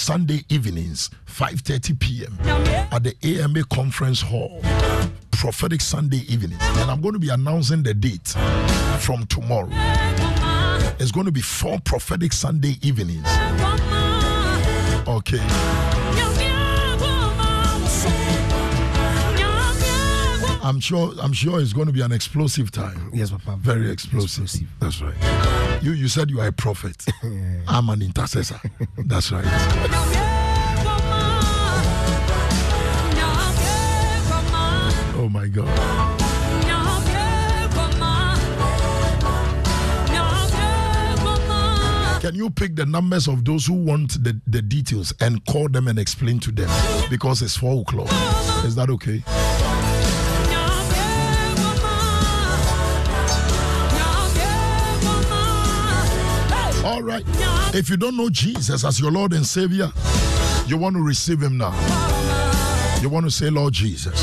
Sunday evenings, 5:30 p.m. at the AMA Conference Hall. Prophetic Sunday evenings. And I'm going to be announcing the date from tomorrow. It's going to be four prophetic Sunday evenings. Okay. I'm sure I'm sure it's going to be an explosive time. Yes, Papa. Very explosive. explosive. That's right. You you said you are a prophet. I'm an intercessor. That's right. Oh my God. Can you pick the numbers of those who want the, the details and call them and explain to them? Because it's four o'clock. Is that okay? All right. If you don't know Jesus as your Lord and Savior, you want to receive Him now. You want to say, Lord Jesus.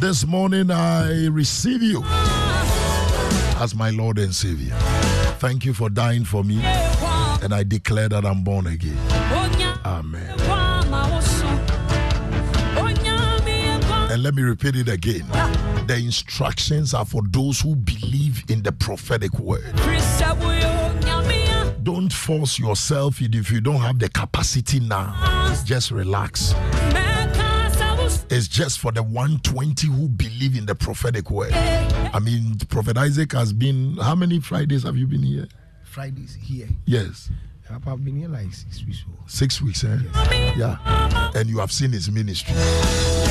This morning I receive you as my Lord and Savior. Thank you for dying for me, and I declare that I'm born again. Amen. And let me repeat it again. The instructions are for those who believe in the prophetic word. Don't force yourself if you don't have the capacity now. Just relax. It's just for the 120 who believe in the prophetic word. I mean, Prophet Isaac has been, how many Fridays have you been here? Fridays here. Yes. I've been here like six weeks. Six weeks, eh? Yes. Yeah. And you have seen his ministry.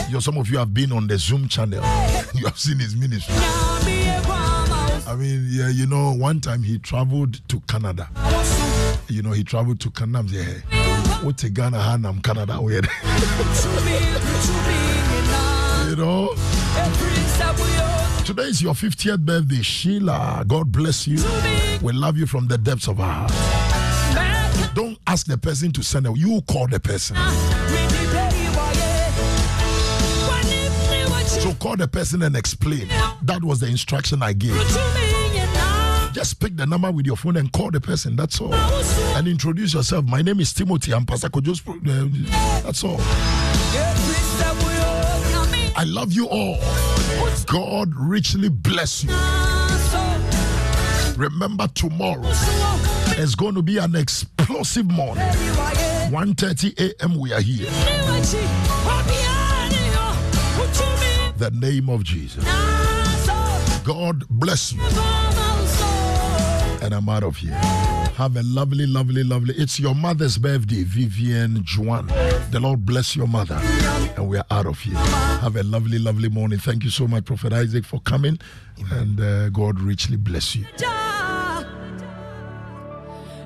You some of you have been on the Zoom channel. you have seen his ministry. I mean, yeah, you know, one time he traveled to Canada. You know, he traveled to Canada. Yeah. What's a Ghana Canada? Where? you know? Today is your 50th birthday, Sheila. God bless you. We love you from the depths of our heart. Don't ask the person to send it. You call the person. So call the person and explain. That was the instruction I gave. Just pick the number with your phone and call the person. That's all. And introduce yourself. My name is Timothy. I'm Pastor Kojo's. Uh, that's all. I love you all. God richly bless you. Remember tomorrow is going to be an explosive morning. 1:30 a.m. we are here. The name of Jesus. God bless you. And I'm out of here. Have a lovely, lovely, lovely. It's your mother's birthday, Vivian Juan. The Lord bless your mother. And we are out of here. Have a lovely, lovely morning. Thank you so much, Prophet Isaac, for coming. And uh, God richly bless you.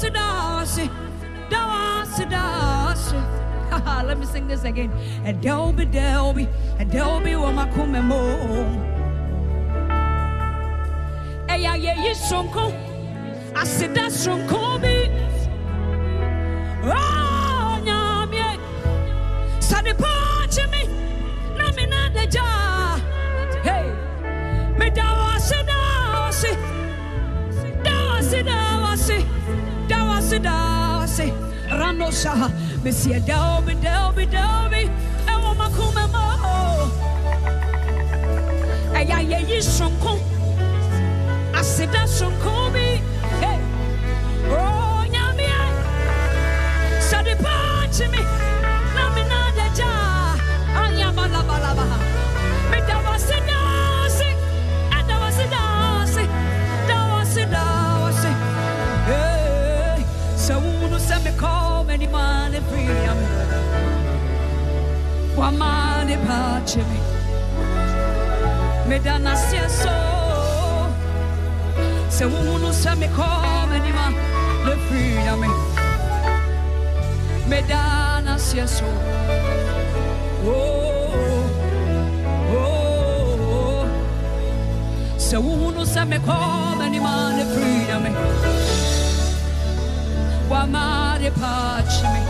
Let me sing this again. Adobe, Adobe, Adobe, Wamakume Mo. Eya ye. I said that's from Kobe. Oh, Rano shaha. Me see a dobi dobi dobi. Ewa makume mo. Eya ye yi said that's qua mane pace. Mi me dana sia se uno sa me come di ma le figlia me. Me dana sia so oh, oh, oh, se uno sa me come di ma le figlia me. Qua mane pace mi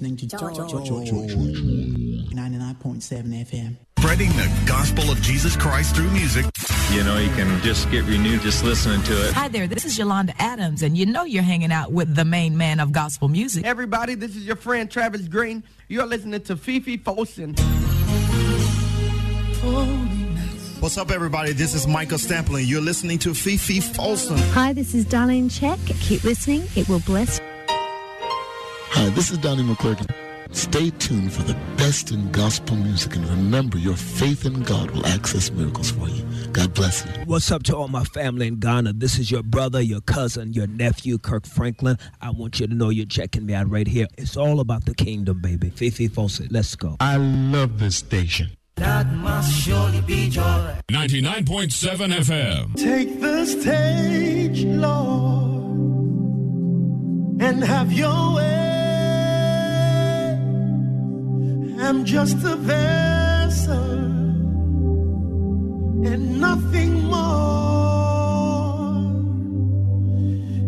listening to George, George, George, 99.7 FM. Spreading the gospel of Jesus Christ through music. You know, you can just get renewed just listening to it. Hi there, this is Yolanda Adams, and you know you're hanging out with the main man of gospel music. Everybody, this is your friend Travis Greene. You're listening to Fifi Folsom. What's up, everybody? This is Micah Stampley. You're listening to Fifi Folsom. Hi, this is Darlene Zschech. Keep listening, it will bless. Hi, this is Donnie McClurkin. Stay tuned for the best in gospel music and remember your faith in God will access miracles for you. God bless you. What's up to all my family in Ghana? This is your brother, your cousin, your nephew, Kirk Franklin. I want you to know you're checking me out right here. It's all about the kingdom, baby. Fifi Fawcett, let's go. I love this station. That must surely be joy. 99.7 FM. Take the stage, Lord, and have your way. I'm just a vessel and nothing more.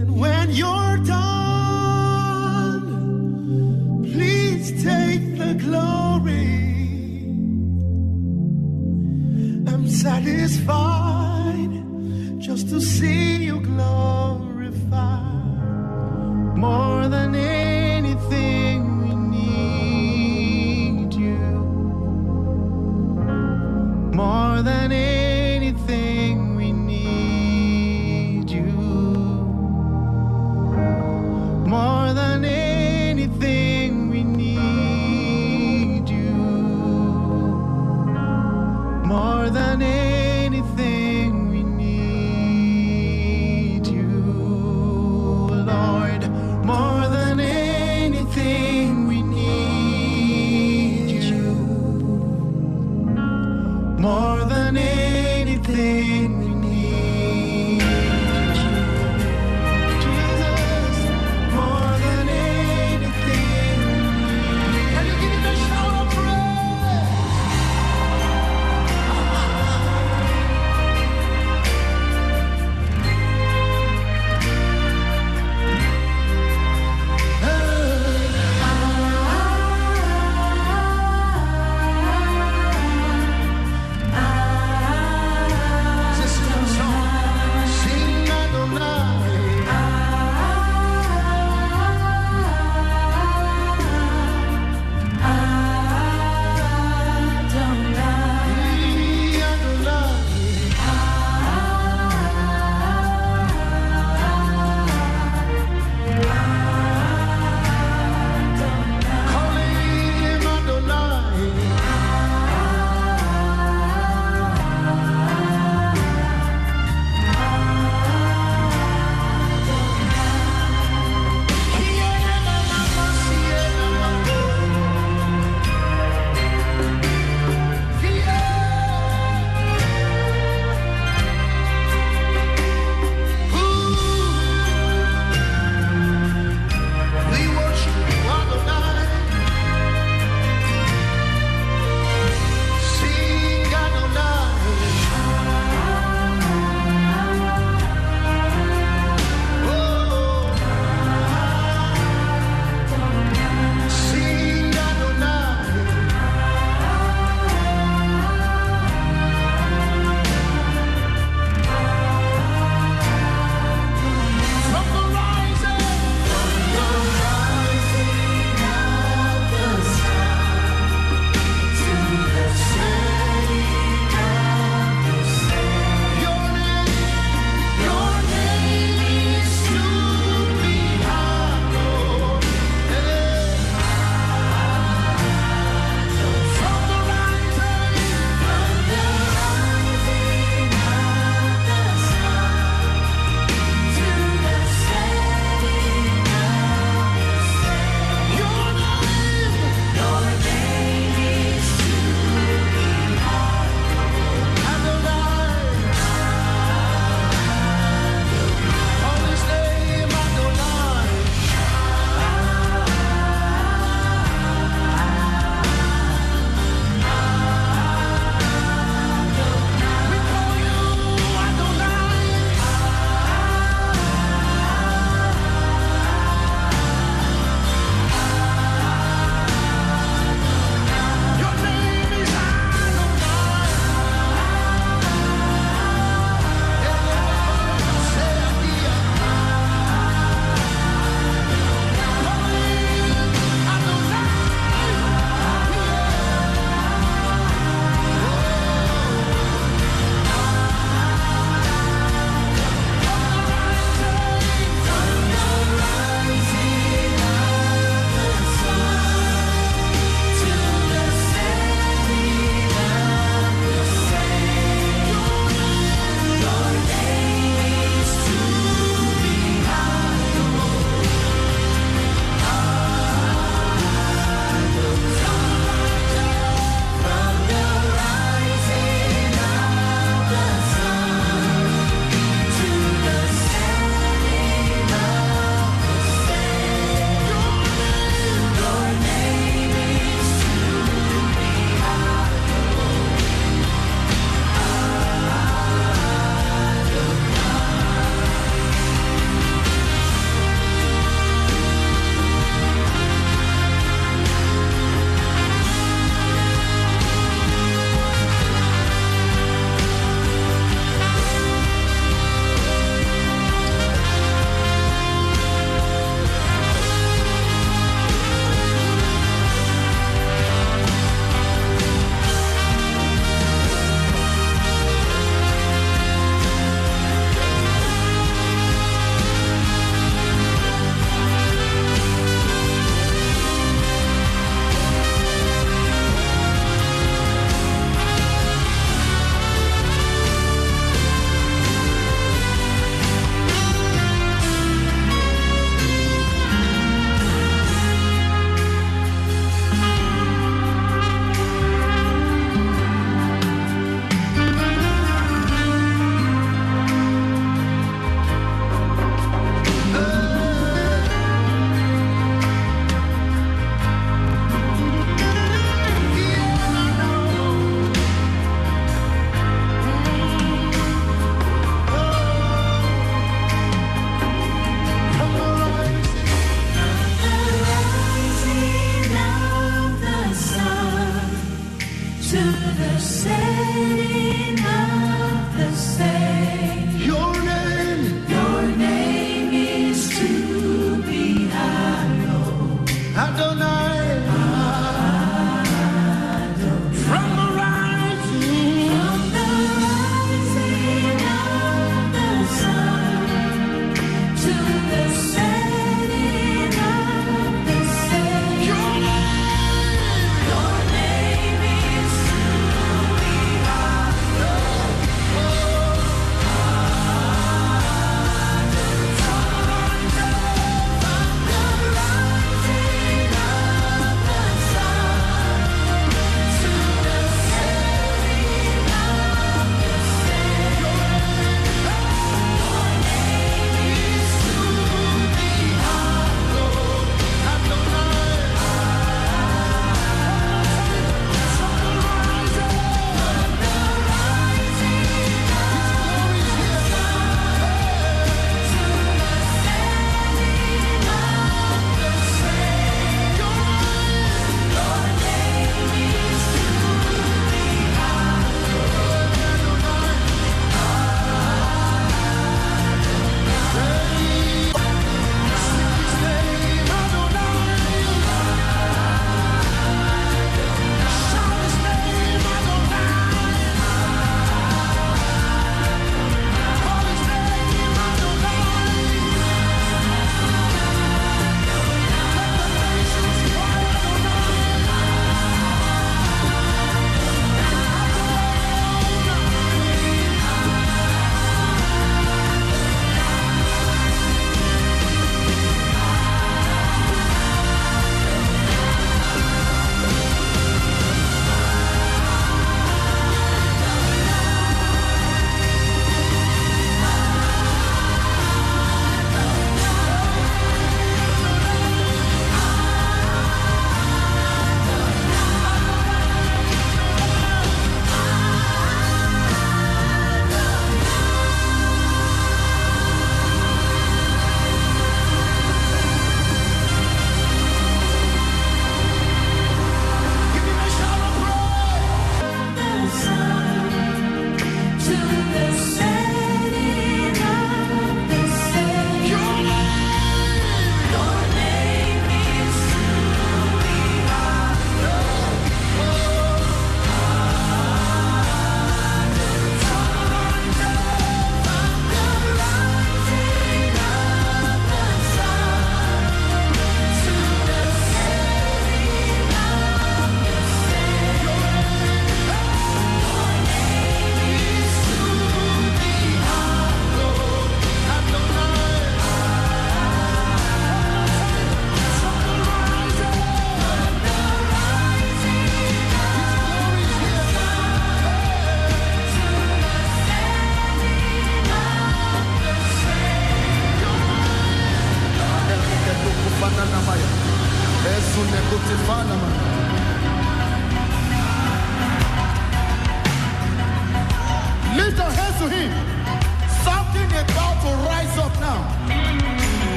And when you're done, please take the glory. I'm satisfied just to see you glorified more than anything. More than anything,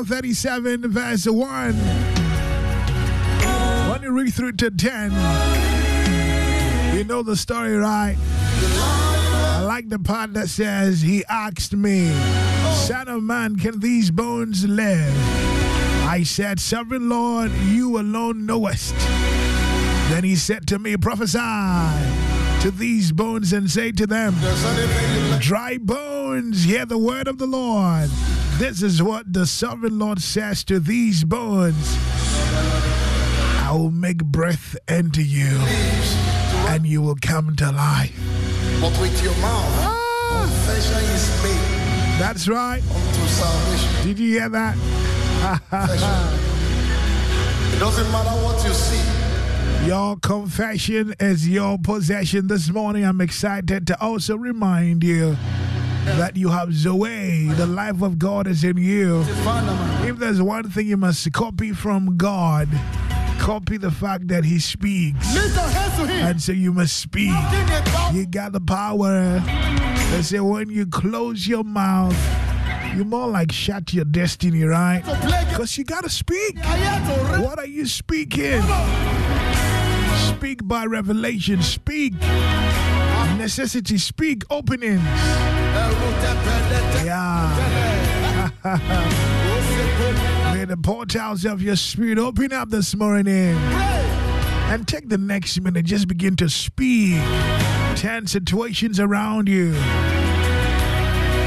Ezekiel 37, verse 1. When you read through to 10, you know the story, right? I like the part that says, He asked me, Son of man, can these bones live? I said, Sovereign Lord, you alone knowest. Then he said to me, Prophesy to these bones and say to them, Dry bones, hear the word of the Lord. This is what the sovereign Lord says to these bones I will make breath enter you, and you will come to life. But with your mouth, ah. confession is made That's right. unto salvation. Did you hear that? It doesn't matter what you see. Your confession is your possession. This morning, I'm excited to also remind you that you have Zoe. The life of God is in you. If there's one thing you must copy from God, copy the fact that He speaks. Lift your hands to him. And so you must speak. You got the power. They say when you close your mouth, you more like shut your destiny, right? Because you got to speak. What are you speaking? Speak by revelation. Speak. Necessity. Speak openings. Yeah. May the portals of your spirit open up this morning. And take the next minute, just begin to speak. Turn situations around you.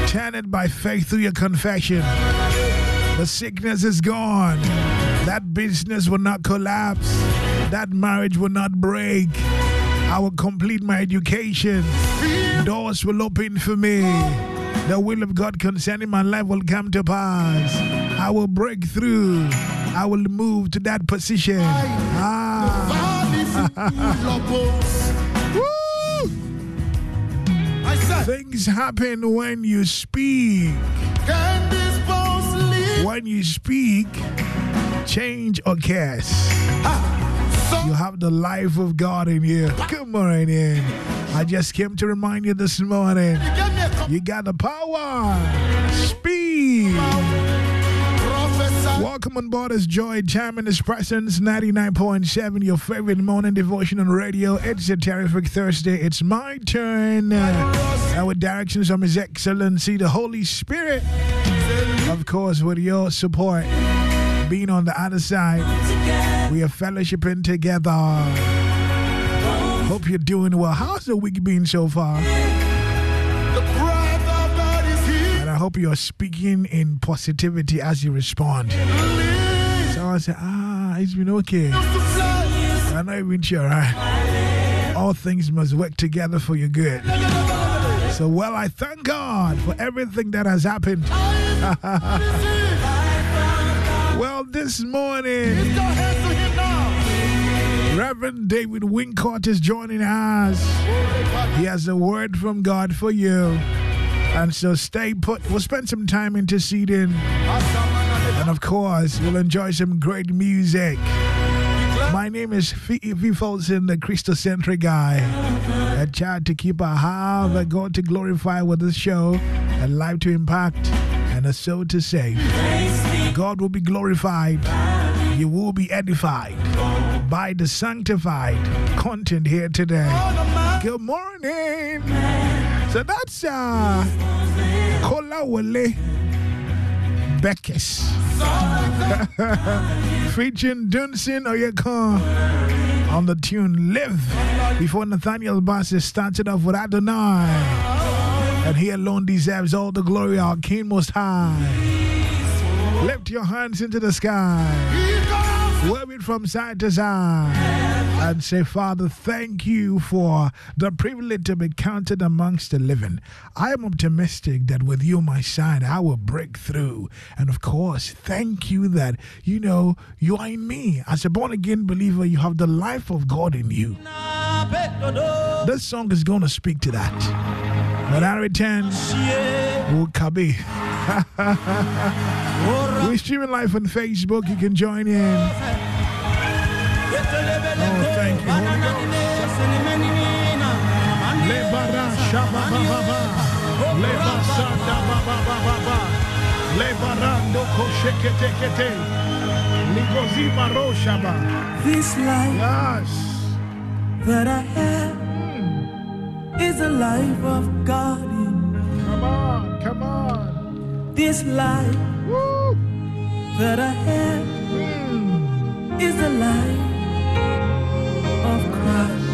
Turn it by faith through your confession. The sickness is gone. That business will not collapse. That marriage will not break. I will complete my education. Doors will open for me. The will of God concerning my life will come to pass. I will break through. I will move to that position. Ah. Things happen when you speak. Can these bones live? When you speak, change or occurs. You have the life of God in you. Good morning. I just came to remind you this morning. You got the power. Speed. Welcome on board as Joy Jam in His Presence 99.7, your favorite morning devotion on radio. It's a terrific Thursday. It's my turn. With directions from His Excellency, the Holy Spirit. Of course, with your support, being on the other side, we are fellowshipping together. Hope you're doing well. How's the week been so far? And I hope you're speaking in positivity as you respond. So I say, ah, it's been okay. I'm not even sure, right? All things must work together for your good. So, well, I thank God for everything that has happened. this morning, Reverend David Wincott is joining us. He has a word from God for you. And so stay put. We'll spend some time interceding. And of course, we'll enjoy some great music. My name is Fifi Folson, the Christocentric guy. A child to keep a heart, a God to glorify with this show, a life to impact, and a soul to save. God will be glorified. You will be edified by the sanctified content here today. Good morning. So that's uh Kola Wale Beckes. Featuring Dunsin Oyekan on the tune Live before Nathaniel Bassey started off with Adonai. And he alone deserves all the glory, our King Most High. Lift your hands into the sky, wave it from side to side, and say, Father, thank you for the privilege to be counted amongst the living. I am optimistic that with you, my side, I will break through. And of course, thank you that, you know, you are in me. As a born again believer, you have the life of God in you. This song is going to speak to that. When I return, we'll kabe. We're streaming live on Facebook. You can join in. Oh, thank you. This life Yes. that I have hmm. is a life of God Come on, come on. This life that I have is the life of Christ.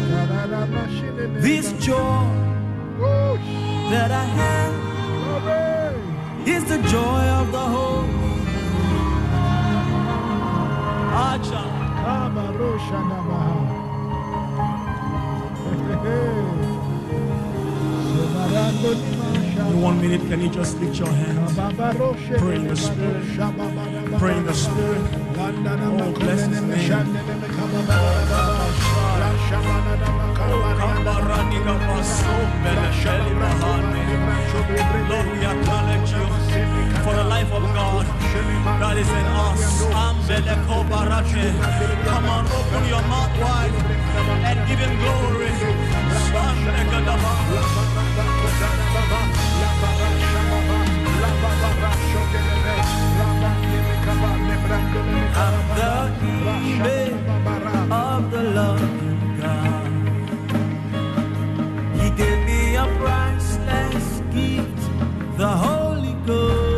This joy that I have is the joy of the whole. Acha. In one minute, can you just lift your hands? Pray in the spirit. Pray in the spirit. Oh, bless his name. Lord, we acknowledge you for the life of God that is in us. Come on, open your mouth wide and give him glory. I'm the image of the Lord God. He gave me a priceless gift, the Holy Ghost.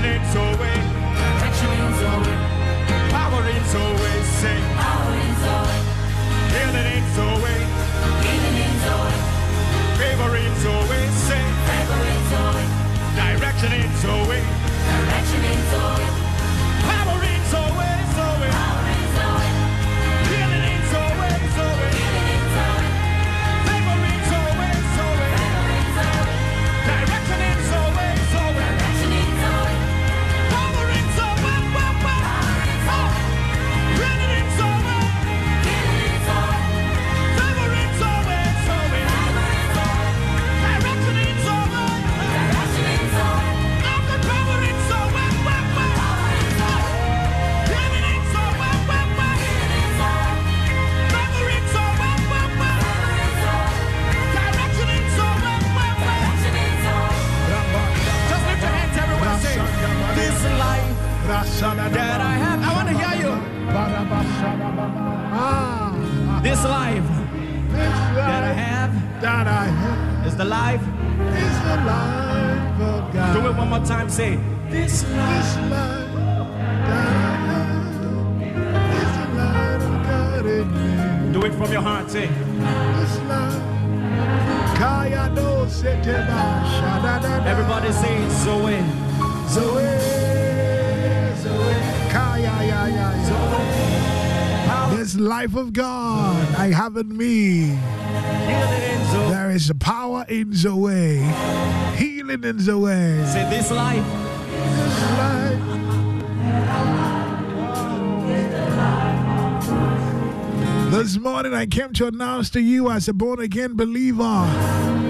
Direction in I have is the life. Is the life of God. Do it one more time. Say, this life. This life that I have is the light of God in me. Do it from your heart. Say, This life. Kaya do everybody say, Zoe. Zoe, Zoe, Kaya, ya, ya, ya. This life of God I have in me. There is power in the way, healing in Zoe. Say, this life. This life. This morning I came to announce to you as a born again believer,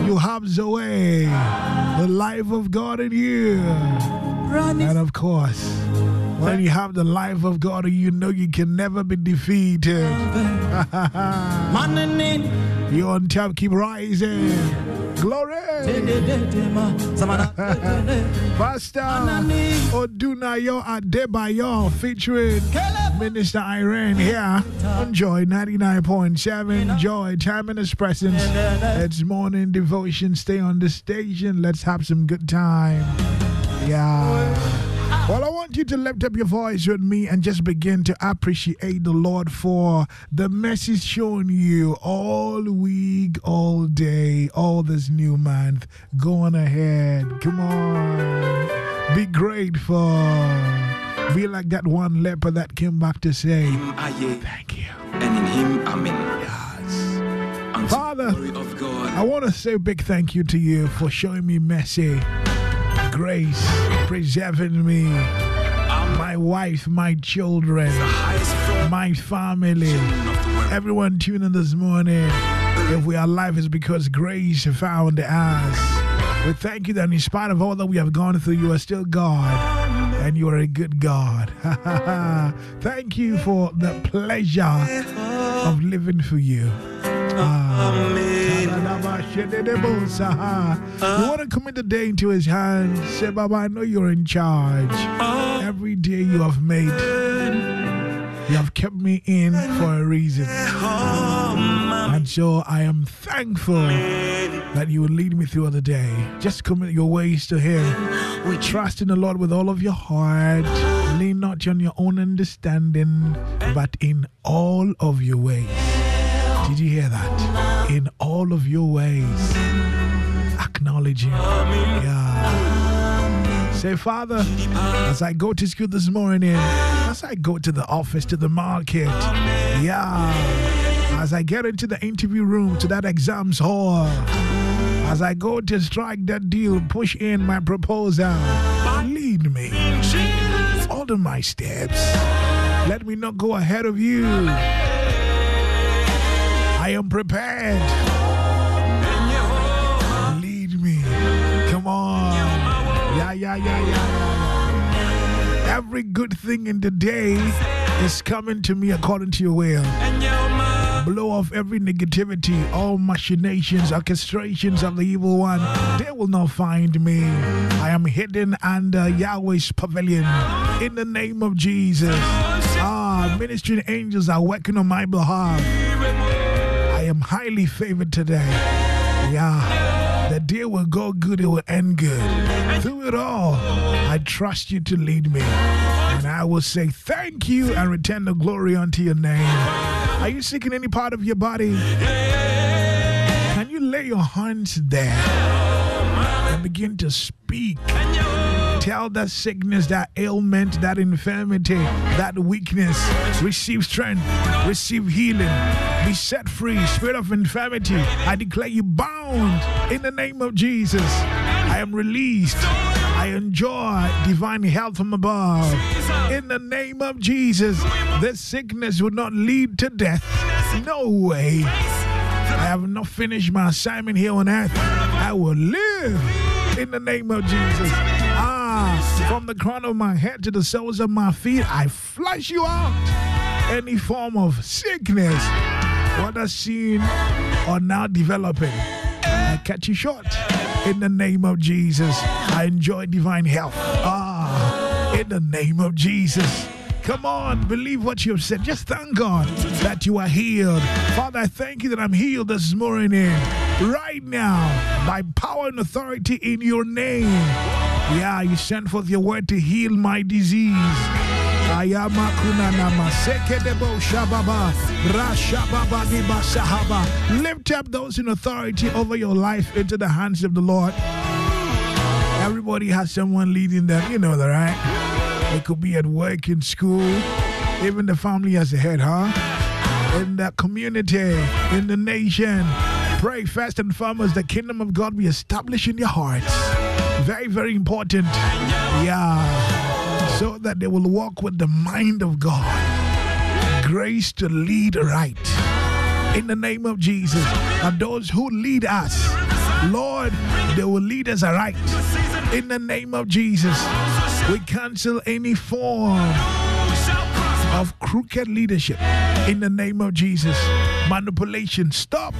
you have the way, the life of God in you. And of course, when you have the life of God you, you know you can never be defeated. You're on top, keep rising. Glory. Pastor Odunayo Adebayo featuring Minister Irene here on Joy 99.7. Joy, time in His presence. It's morning devotion. Stay on the station. Let's have some good time. Yeah. Want you to lift up your voice with me and just begin to appreciate the Lord for the message shown you all week, all day, all this new month. Go on ahead. Come on. Be grateful. Be like that one leper that came back to say, Thank you. And in him, Amen. Yes. Father, I want to say a big thank you to you for showing me mercy, grace, preserving me, my wife, my children, my family, everyone tuning this morning. If we are alive, it's because grace found us. We thank you that in spite of all that we have gone through, you are still God and you are a good God. thank you for the pleasure of living for you. Ah. You want to commit the day into his hands. Say, Baba, I know you're in charge. Every day you have made, you have kept me in for a reason. And so I am thankful that you will lead me through the day. Just commit your ways to him. We trust in the Lord with all of your heart. Lean not on your own understanding, but in all of your ways. Did you hear that? In all of your ways, acknowledge Him. Yeah. Say, Father, as I go to school this morning, as I go to the office, to the market, yeah, as I get into the interview room, to that exams hall, as I go to strike that deal, push in my proposal, lead me, order my steps. Let me not go ahead of you. I am prepared. Lead me. Come on. Yeah, yeah, yeah, yeah, yeah. Every good thing in the day is coming to me according to your will. Blow off every negativity, all machinations, orchestrations of the evil one. They will not find me. I am hidden under Yahweh's pavilion in the name of Jesus. Ah, ministering angels are working on my behalf. I am highly favored today. Yeah. The day will go good, it will end good. Through it all, I trust you to lead me. And I will say thank you and return the glory unto your name. Are you sick in any part of your body? Can you lay your hands there and begin to speak? Tell that sickness, that ailment, that infirmity, that weakness, receive strength, receive healing, be set free. Spirit of infirmity, I declare you bound in the name of Jesus. Am released. I enjoy divine health from above. In the name of Jesus, this sickness will not lead to death. No way. I have not finished my assignment here on earth. I will live in the name of Jesus. Ah, from the crown of my head to the soles of my feet, I flush you out. Any form of sickness, whether seen or now developing, I catch you short. In the name of Jesus, I enjoy divine health. Ah, in the name of Jesus. Come on, believe what you have said. Just thank God that you are healed. Father, I thank you that I'm healed this morning. Right now, by power and authority in your name. Yeah, you sent forth your word to heal my disease. Ayama kunanama sekedebo shababa rashababa diba sahaba. Lift up those in authority over your life into the hands of the Lord. Everybody has someone leading them, you know that, right? It could be at work, in school, even the family as a head, huh? In the community, in the nation. Pray first and foremost the kingdom of God be established in your hearts. Very, very important. Yeah. So that they will walk with the mind of God. Grace to lead right. In the name of Jesus. And those who lead us, Lord, they will lead us aright. In the name of Jesus. We cancel any form of crooked leadership. In the name of Jesus. Manipulation. Stop.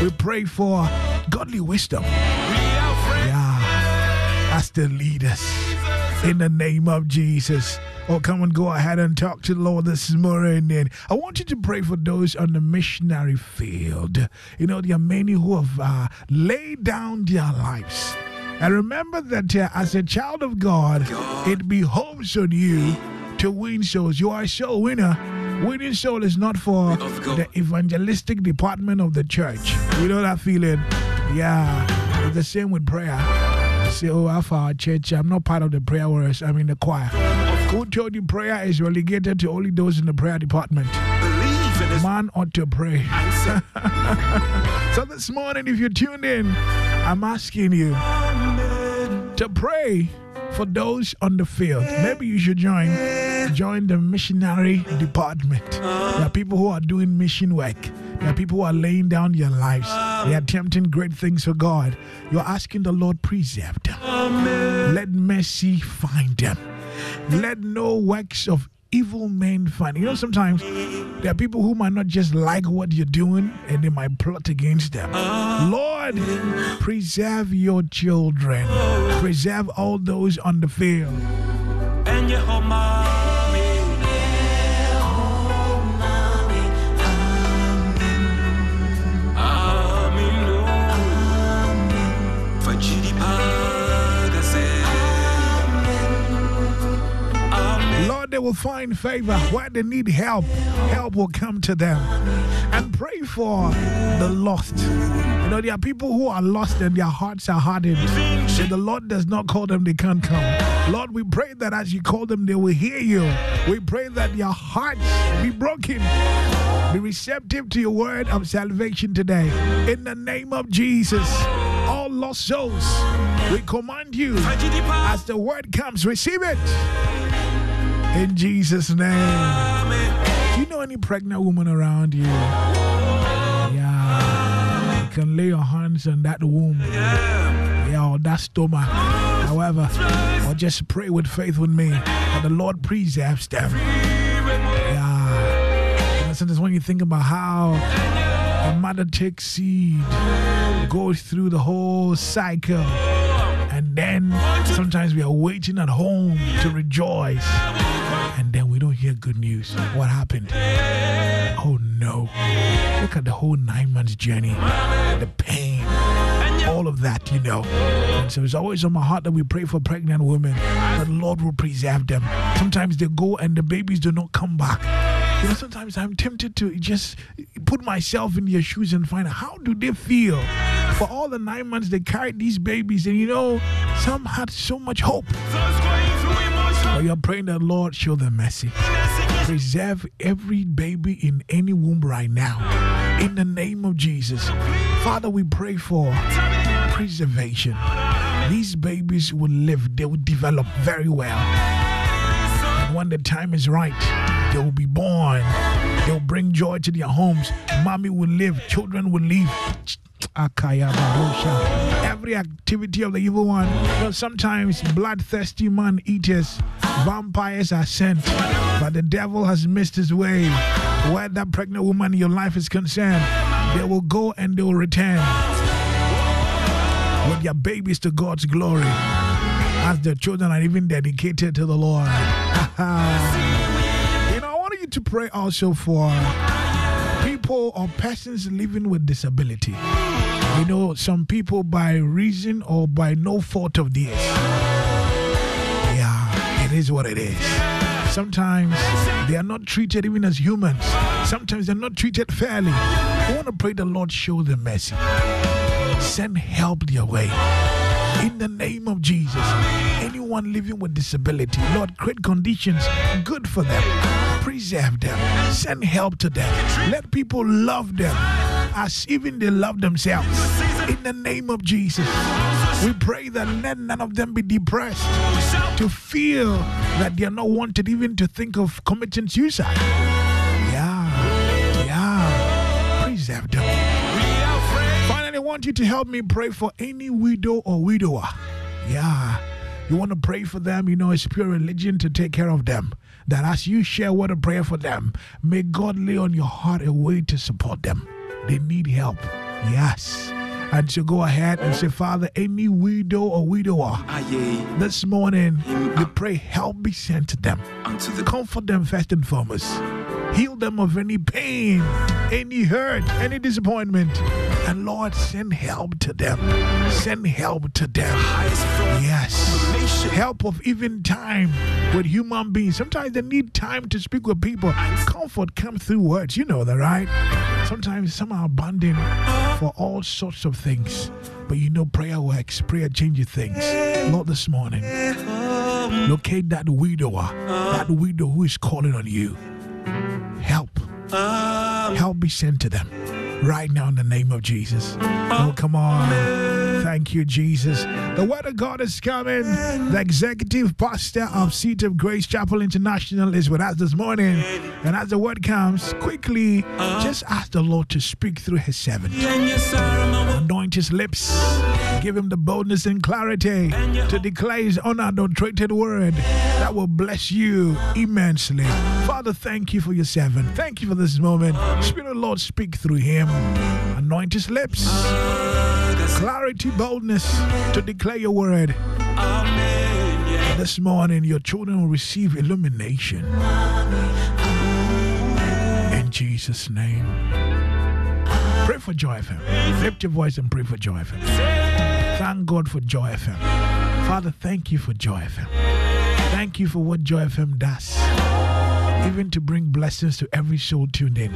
We pray for godly wisdom. Yeah. As the leaders. In the name of Jesus. Oh, come and go ahead and talk to the Lord this morning. I want you to pray for those on the missionary field. You know, there are many who have uh, laid down their lives. And remember that uh, as a child of God, it behoves on you to win souls. You are a soul winner. Winning soul is not for the evangelistic department of the church. You know that feeling? Yeah. It's the same with prayer. Say, oh, after our church, I'm not part of the prayer warriors, I'm in the choir. Who told you prayer is relegated to only those in the prayer department? Man ought to pray. so this morning, if you're tuned in, I'm asking you to pray for those on the field. Maybe you should join join the missionary department. There are people who are doing mission work. There are people who are laying down their lives. They are attempting great things for God. You're asking the Lord preserve them. Let mercy find them. Let no works of evil men find. You know, sometimes there are people who might not just like what you're doing and they might plot against them. Lord, preserve your children, preserve all those on the field. They will find favor where they need help. Help will come to them. And pray for the lost. You know, there are people who are lost and their hearts are hardened. So the Lord does not call them, they can't come. Lord, we pray that as you call them, they will hear you. We pray that your hearts be broken. Be receptive to your word of salvation today. In the name of Jesus, all lost souls, we command you as the word comes, receive it. In Jesus' name. Do you know any pregnant woman around you? Yeah. You can lay your hands on that womb. Yeah, or that stomach. However, or just pray with faith with me that the Lord preserves them. Yeah. And sometimes when you think about how a mother takes seed, goes through the whole cycle, and then sometimes we are waiting at home to rejoice, and then we don't hear good news. What happened? Oh no. Look at the whole nine months journey, the pain, all of that, you know. And so it's always on my heart that we pray for pregnant women, that the Lord will preserve them. Sometimes they go and the babies do not come back. You know, sometimes I'm tempted to just put myself in their shoes and find out how do they feel for all the nine months they carried these babies. And you know, some had so much hope. But you're praying that Lord show them mercy. Preserve every baby in any womb right now. In the name of Jesus. Father, we pray for preservation. These babies will live, they will develop very well. And when the time is right, they will be born. They'll bring joy to their homes. Mommy will live, children will live. Every activity of the evil one. Know, sometimes bloodthirsty man eaters, vampires are sent, but the devil has missed his way. Where that pregnant woman in your life is concerned, they will go and they will return with their babies to God's glory as their children are even dedicated to the Lord. you know, I want you to pray also for people or persons living with disability. You know, some people by reason or by no fault of theirs. Yeah, it is what it is. Sometimes they are not treated even as humans. Sometimes they're not treated fairly. I want to pray the Lord show them mercy. Send help their way. In the name of Jesus. Anyone living with disability, Lord, create conditions good for them. Preserve them. Send help to them. Let people love them as even they love themselves. In the name of Jesus. We pray that let none of them be depressed to feel that they are not wanted, even to think of committing suicide. Yeah, yeah. Preserve them. Finally, I want you to help me pray for any widow or widower. Yeah. You want to pray for them, you know, it's pure religion to take care of them. That as you share what a prayer for them, may God lay on your heart a way to support them. They need help. Yes. And so go ahead and say, Father, any widow or widower this morning, we pray help be sent to them. Comfort them first and foremost. Heal them of any pain, any hurt, any disappointment. And Lord, send help to them. Send help to them. Yes. Help of even time with human beings. Sometimes they need time to speak with people. Comfort comes through words. You know that, right? Sometimes some are abandoned for all sorts of things. But you know, prayer works, prayer changes things. Lord, this morning, locate that widower, that widow who is calling on you. Help. Help be sent to them right now in the name of Jesus. Oh, come on. Thank you, Jesus. The word of God is coming. The executive pastor of Seat of Grace Chapel International is with us this morning. And as the word comes, quickly just ask the Lord to speak through his servant. Anoint his lips. Give him the boldness and clarity to declare his unadulterated word that will bless you immensely. Father, thank you for your servant. Thank you for this moment. Spirit of the Lord, speak through him. Anoint his lips. Clarity, boldness to declare your word. This morning, your children will receive illumination. In Jesus' name. Pray for Joy FM. Lift your voice and pray for Joy FM. Thank God for Joy FM. Father, thank you for Joy FM. Thank you for what Joy FM does even to bring blessings to every soul tuned in.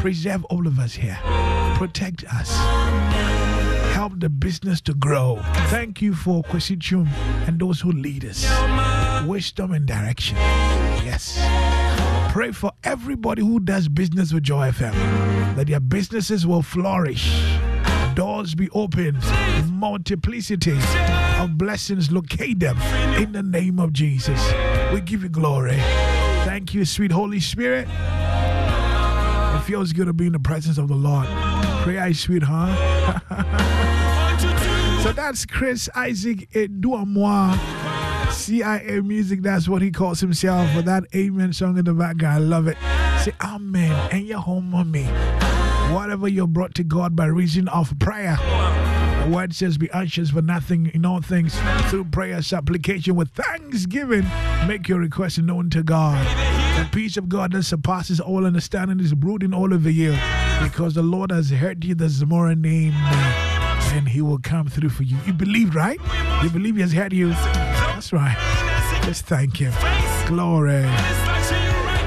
Preserve all of us here. Protect us. Help the business to grow. Thank you for Kwesi Twum and those who lead us. Wisdom and direction. Yes. Pray for everybody who does business with Joy FM that their businesses will flourish. Doors be opened, multiplicity of blessings locate them in the name of Jesus. We give you glory. Thank you, sweet Holy Spirit. It feels good to be in the presence of the Lord. Pray, I sweet, huh? so that's Chris Isaac Eduamois. CIA music, that's what he calls himself. For that amen song in the background, I love it. Say amen. And your home me. Whatever you're brought to God by reason of prayer. The word says, Be anxious for nothing in all things through prayer, supplication with thanksgiving. Make your request known to God. The peace of God that surpasses all understanding is brooding all over you because the Lord has heard you this morning and He will come through for you. You believe, right? You believe He has heard you? That's right. Just thank Him. Glory.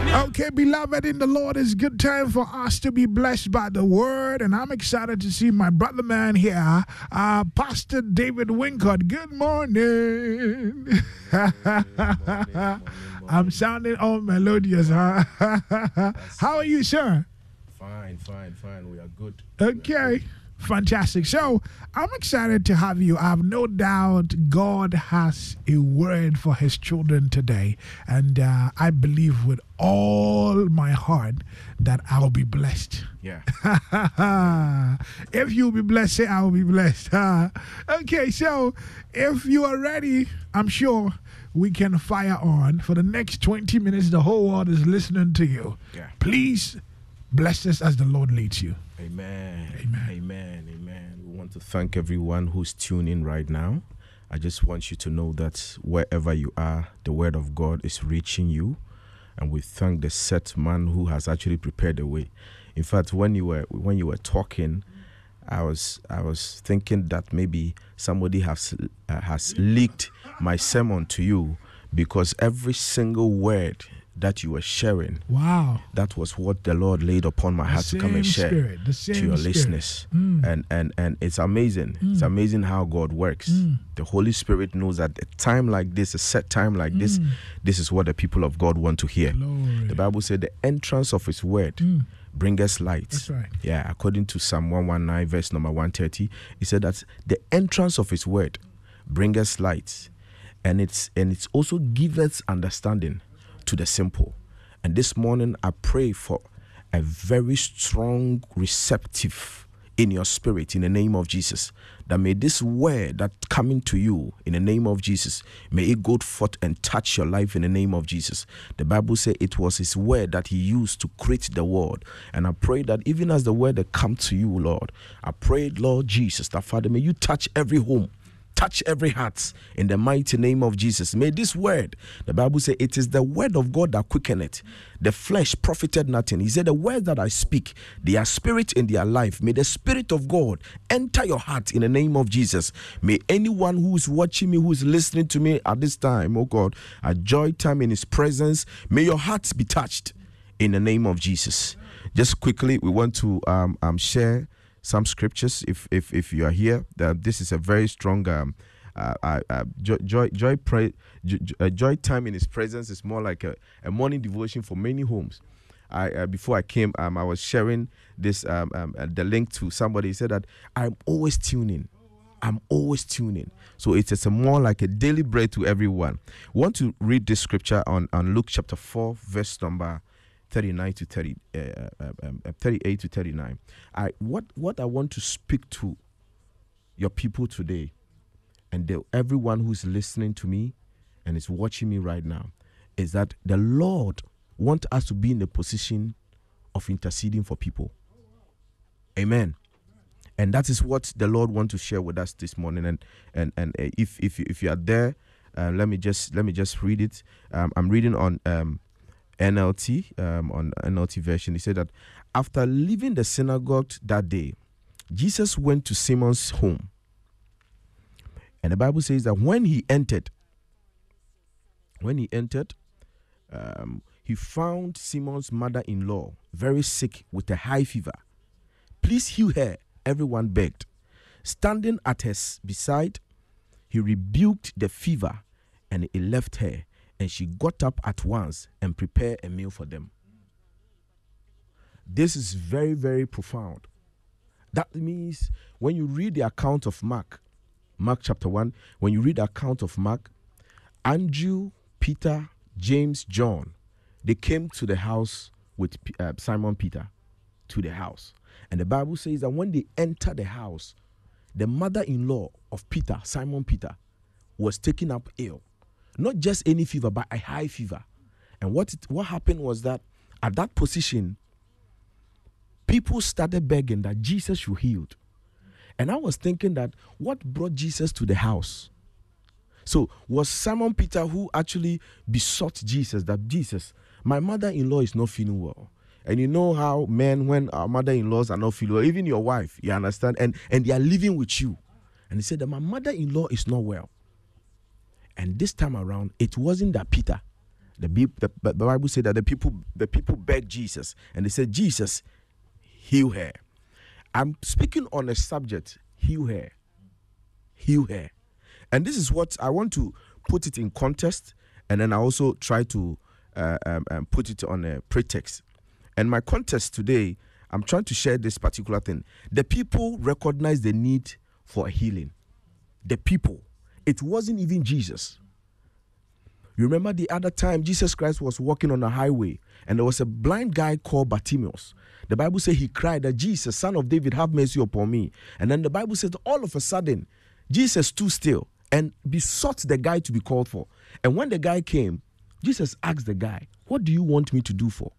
Okay, beloved in the Lord, it's good time for us to be blessed by the word, and I'm excited to see my brother man here, uh, Pastor David Wincott. Good morning. I'm sounding all melodious, huh? How are you, sir? Fine, fine, fine. We are good. Okay. Fantastic. So I'm excited to have you. I have no doubt God has a word for his children today. And uh, I believe with all my heart that I'll be blessed. Yeah. if you'll be blessed, say I will be blessed. okay, so if you are ready, I'm sure we can fire on. For the next 20 minutes, the whole world is listening to you. Yeah. Please bless us as the Lord leads you. Amen. Amen. Amen. Amen. We want to thank everyone who's tuning right now. I just want you to know that wherever you are, the word of God is reaching you. And we thank the set man who has actually prepared the way. In fact, when you were when you were talking, I was I was thinking that maybe somebody has uh, has leaked my sermon to you because every single word that you were sharing. Wow. That was what the Lord laid upon my The heart to come and share spirit, to your spirit. listeners. Mm. And and and it's amazing. It's Mm. amazing how God works. Mm. The Holy Spirit knows that a time like this, a set time like this, Mm. this is what the people of God want to hear. The Bible said the entrance of his word Mm. bring us light. That's right. Yeah, according to Psalm 119, verse number 130, he said that the entrance of his word bring us light. And it's and it's also giveth understanding to the simple. And this morning I pray for a very strong receptive in your spirit in the name of Jesus. That may this word that coming to you in the name of Jesus, may it go forth and touch your life in the name of Jesus. The Bible says it was his word that he used to create the world. And I pray that even as the word that come to you, Lord, I pray, Lord Jesus, that Father, may you touch every home touch every heart in the mighty name of Jesus. May this word, the Bible says, it is the word of God that quickeneth. The flesh profited nothing. He said, The words that I speak, they are spirit in their life. May the spirit of God enter your heart in the name of Jesus. May anyone who is watching me, who is listening to me at this time, oh God, a joy time in his presence, may your hearts be touched in the name of Jesus. Just quickly, we want to um, um, share some scriptures if if if you are here this is a very strong um uh, uh, uh, joy joy joy, pray, uh, joy time in his presence is more like a, a morning devotion for many homes I, uh, before I came, um, I was sharing this um, um, uh, the link to somebody. He said that I'm always tuning. I'm always tuning. So it's, it's a more like a daily bread to everyone. want to read this scripture on, on Luke chapter 4, verse number 39 to 30, uh, uh, um, uh, 38 to 39. I, what, what I want to speak to your people today and the, everyone who's listening to me and is watching me right now is that the Lord want us to be in the position of interceding for people. Amen. And that is what the Lord want to share with us this morning. And and and uh, if if you- if you are there, uh, let me just let me just read it. Um, I'm reading on um, NLT um, on NLT version. He said that after leaving the synagogue that day, Jesus went to Simon's home. And the Bible says that when he entered, when he entered, um, he found Simon's mother-in-law very sick with a high fever. Please heal her, everyone begged. Standing at her beside, he rebuked the fever and it left her, and she got up at once and prepared a meal for them. This is very, very profound. That means when you read the account of Mark, Mark chapter 1, when you read the account of Mark, Andrew, Peter, James, John, they came to the house with uh, Simon Peter to the house. And the Bible says that when they entered the house, the mother in law of Peter, Simon Peter, was taken up ill. Not just any fever, but a high fever. And what, it, what happened was that at that position, people started begging that Jesus should heal. And I was thinking that what brought Jesus to the house? So was Simon Peter who actually besought Jesus that Jesus, my mother-in-law is not feeling well. And you know how men, when our mother-in-laws are not feeling well, even your wife, you understand, and and they are living with you. And he said that my mother-in-law is not well. And this time around, it wasn't that Peter. The, the, Bible said that the people the people begged Jesus and they said, Jesus, heal her. I'm speaking on a subject, heal her. Heal her. And this is what I want to put it in context, and then I also try to uh, um, um, put it on a pretext. And my context today, I'm trying to share this particular thing. The people recognize the need for healing. The people. It wasn't even Jesus. You remember the other time Jesus Christ was walking on a highway and there was a blind guy called Bartimaeus. The Bible says he cried that Jesus, son of David, have mercy upon me. And then the Bible says all of a sudden, Jesus stood still and besought the guy to be called for. And when the guy came, Jesus asked the guy, What do you want me to do for?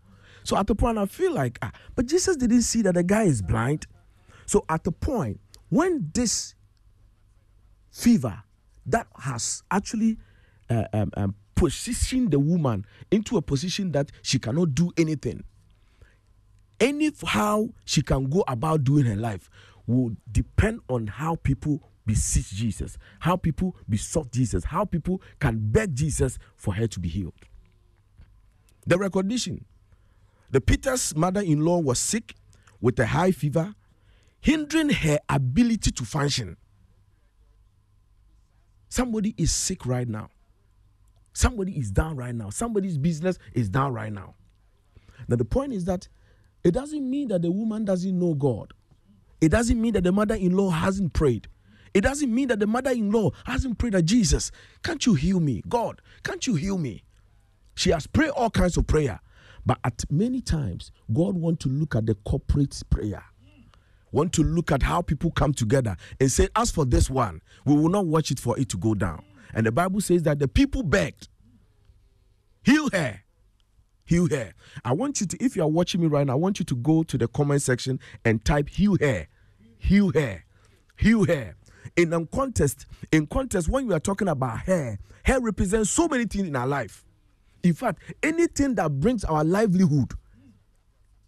So at the point, I feel like, ah, but Jesus didn't see that the guy is blind. So at the point, when this fever that has actually uh, um, um, positioned the woman into a position that she cannot do anything, any how she can go about doing her life will depend on how people beseech Jesus, how people besought Jesus, how people can beg Jesus for her to be healed. The recognition. The Peter's mother-in-law was sick with a high fever, hindering her ability to function. Somebody is sick right now. Somebody is down right now. Somebody's business is down right now. Now, the point is that it doesn't mean that the woman doesn't know God. It doesn't mean that the mother in law hasn't prayed. It doesn't mean that the mother in law hasn't prayed that Jesus, can't you heal me? God, can't you heal me? She has prayed all kinds of prayer. But at many times, God wants to look at the corporate prayer. Want to look at how people come together and say, as for this one, we will not watch it for it to go down. And the Bible says that the people begged, heal her, heal her. I want you to, if you are watching me right now, I want you to go to the comment section and type heal her, heal her, heal her. In a contest, in contest, when we are talking about hair, hair represents so many things in our life. In fact, anything that brings our livelihood,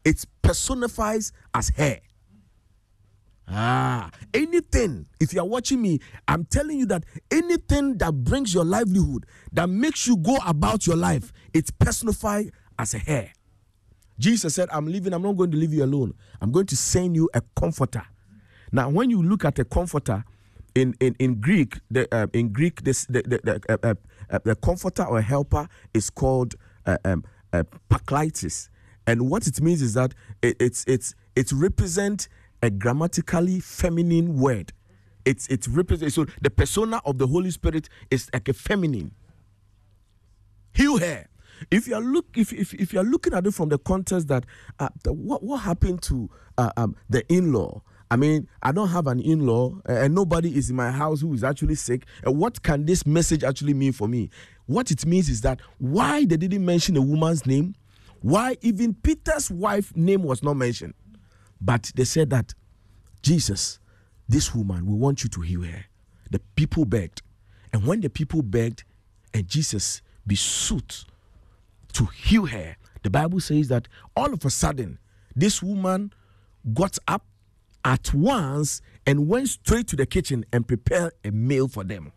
it personifies as hair. Ah, anything. If you are watching me, I'm telling you that anything that brings your livelihood, that makes you go about your life, it's personified as a hair. Jesus said, I'm leaving, I'm not going to leave you alone. I'm going to send you a comforter. Now, when you look at a comforter in, in, in Greek, the, uh, in Greek, this the, the, the, uh, uh, uh, the comforter or helper is called uh, um, uh, paklitis. And what it means is that it, it's it's it represents a grammatically feminine word. It's it represents so the persona of the Holy Spirit is like a feminine. Heal her. If you are look if if, if you are looking at it from the context that uh, the, what what happened to uh, um, the in-law. I mean, I don't have an in-law, uh, and nobody is in my house who is actually sick. And what can this message actually mean for me? What it means is that why they didn't mention a woman's name, why even Peter's wife name was not mentioned, but they said that Jesus, this woman, we want you to heal her. The people begged, and when the people begged, and Jesus besought to heal her, the Bible says that all of a sudden, this woman got up at once and went straight to the kitchen and prepared a meal for them.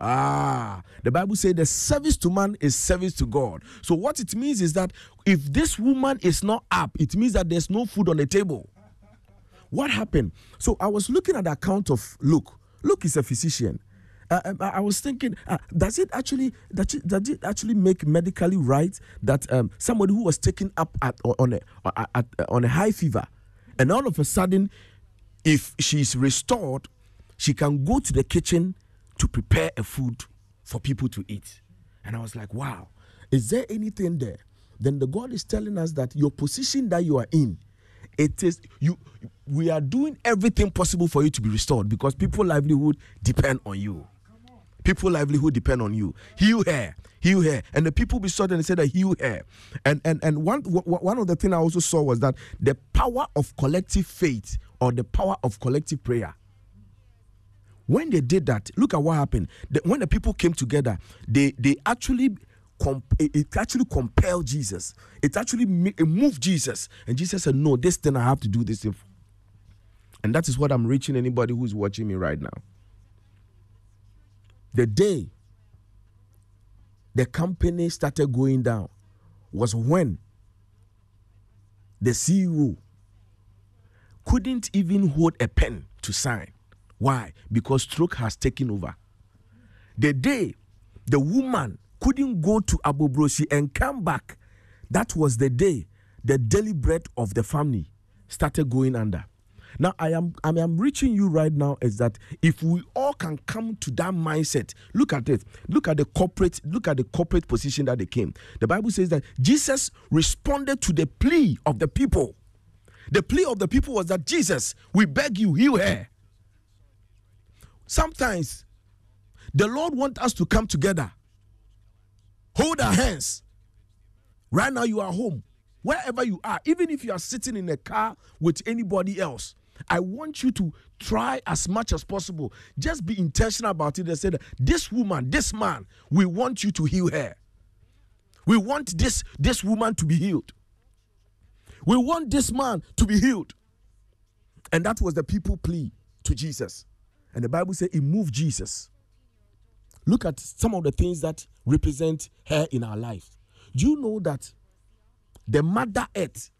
Ah, the Bible says the service to man is service to God. So, what it means is that if this woman is not up, it means that there's no food on the table. What happened? So, I was looking at the account of Luke. Luke is a physician. Uh, um, I was thinking, uh, does it actually does it, does it actually make medically right that um, somebody who was taken up at, on a at, on a high fever, and all of a sudden, if she's restored, she can go to the kitchen to prepare a food for people to eat. And I was like, wow, is there anything there? Then the God is telling us that your position that you are in, it is you we are doing everything possible for you to be restored because people livelihood depend on you. People livelihood depend on you. Heal her, heal her, and the people be certain and say that heal her. And and and one one of the thing I also saw was that the power of collective faith or the power of collective prayer. When they did that, look at what happened. The- when the people came together, they they actually comp- it it actually compelled Jesus. It actually it moved Jesus, and Jesus said, "No, this thing I have to do this." thing." And that is what I'm reaching anybody who's watching me right now. The day the company started going down was when the CEO couldn't even hold a pen to sign. Why? Because stroke has taken over. The day the woman couldn't go to Abobrosi and come back, that was the day the daily bread of the family started going under. Now I am I am reaching you right now is that if we all can come to that mindset, look at it. Look at the corporate, look at the corporate position that they came. The Bible says that Jesus responded to the plea of the people. The plea of the people was that Jesus, we beg you, heal her. Sometimes the Lord wants us to come together, hold our hands. Right now, you are home, wherever you are, even if you are sitting in a car with anybody else. I want you to try as much as possible. Just be intentional about it and say that this woman, this man, we want you to heal her. We want this, this woman to be healed. We want this man to be healed. And that was the people plea to Jesus. And the Bible said it moved Jesus. Look at some of the things that represent her in our life. Do you know that the mother earth,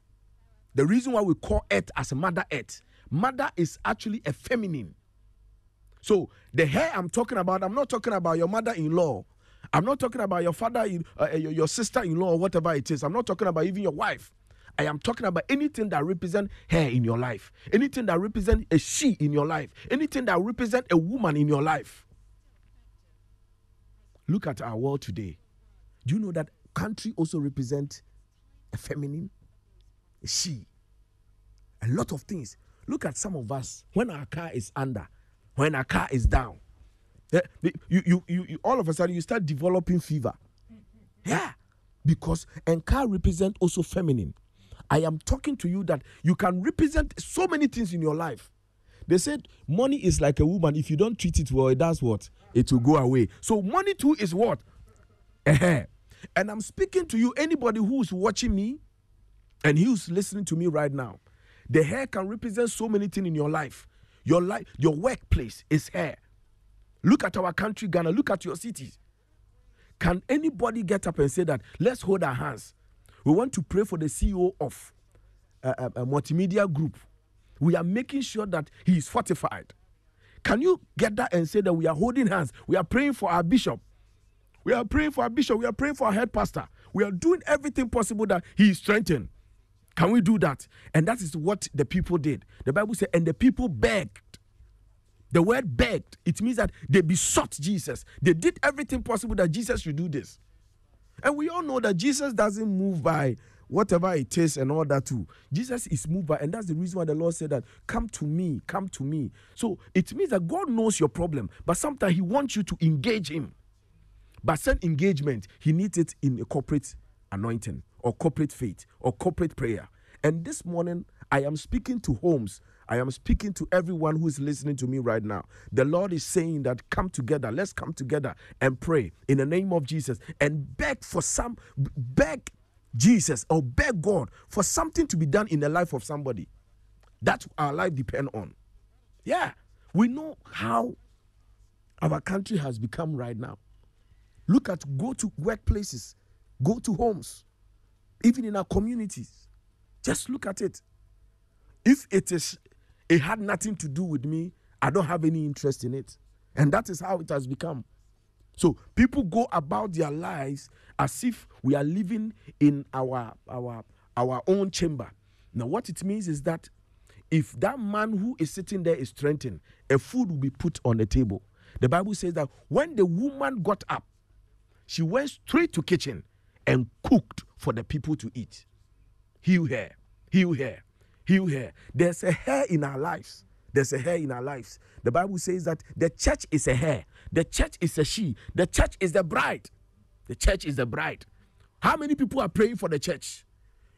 the reason why we call earth as mother earth, mother is actually a feminine. So the hair I'm talking about, I'm not talking about your mother-in-law. I'm not talking about your father, uh, your, your sister-in-law, or whatever it is. I'm not talking about even your wife. I am talking about anything that represent her in your life, anything that represent a she in your life, anything that represent a woman in your life. Look at our world today. Do you know that country also represent a feminine, a she, a lot of things. Look at some of us when our car is under, when our car is down. eh, You, you, you, you, all of a sudden you start developing fever. Yeah, because and car represent also feminine. I am talking to you that you can represent so many things in your life. They said money is like a woman. If you don't treat it well, that's what? It will go away. So money too is what? And I'm speaking to you, anybody who's watching me and who's listening to me right now. The hair can represent so many things in your life. Your life, your workplace is hair. Look at our country, Ghana. Look at your cities. Can anybody get up and say that? Let's hold our hands. We want to pray for the CEO of a, a- a multimedia group. We are making sure that he is fortified. Can you get that and say that we are holding hands? We are praying for our bishop. We are praying for our bishop. We are praying for our head pastor. We are doing everything possible that he is strengthened. Can we do that? And that is what the people did. The Bible said, and the people begged. The word begged, it means that they besought Jesus. They did everything possible that Jesus should do this. And we all know that Jesus doesn't move by whatever it is and all that too. Jesus is mover, and that's the reason why the Lord said that, come to me, come to me. So it means that God knows your problem, but sometimes He wants you to engage Him. But said engagement, He needs it in a corporate anointing or corporate faith or corporate prayer. And this morning, I am speaking to homes. I am speaking to everyone who is listening to me right now. The Lord is saying that come together. Let's come together and pray in the name of Jesus and beg for some, beg Jesus or beg God for something to be done in the life of somebody that our life depend on. Yeah, we know how our country has become right now. Look at go to workplaces, go to homes, even in our communities. Just look at it. If it is it had nothing to do with me, I don't have any interest in it. And that is how it has become. So people go about their lives as if we are living in our our our own chamber. Now what it means is that if that man who is sitting there is strengthened, a food will be put on the table. The Bible says that when the woman got up, she went straight to kitchen and cooked for the people to eat. Heal her, heal her, heal her. There's a hair in our lives there's a hair in our lives. The Bible says that the church is a hair, the church is a she, the church is the bride. The church is the bride. How many people are praying for the church?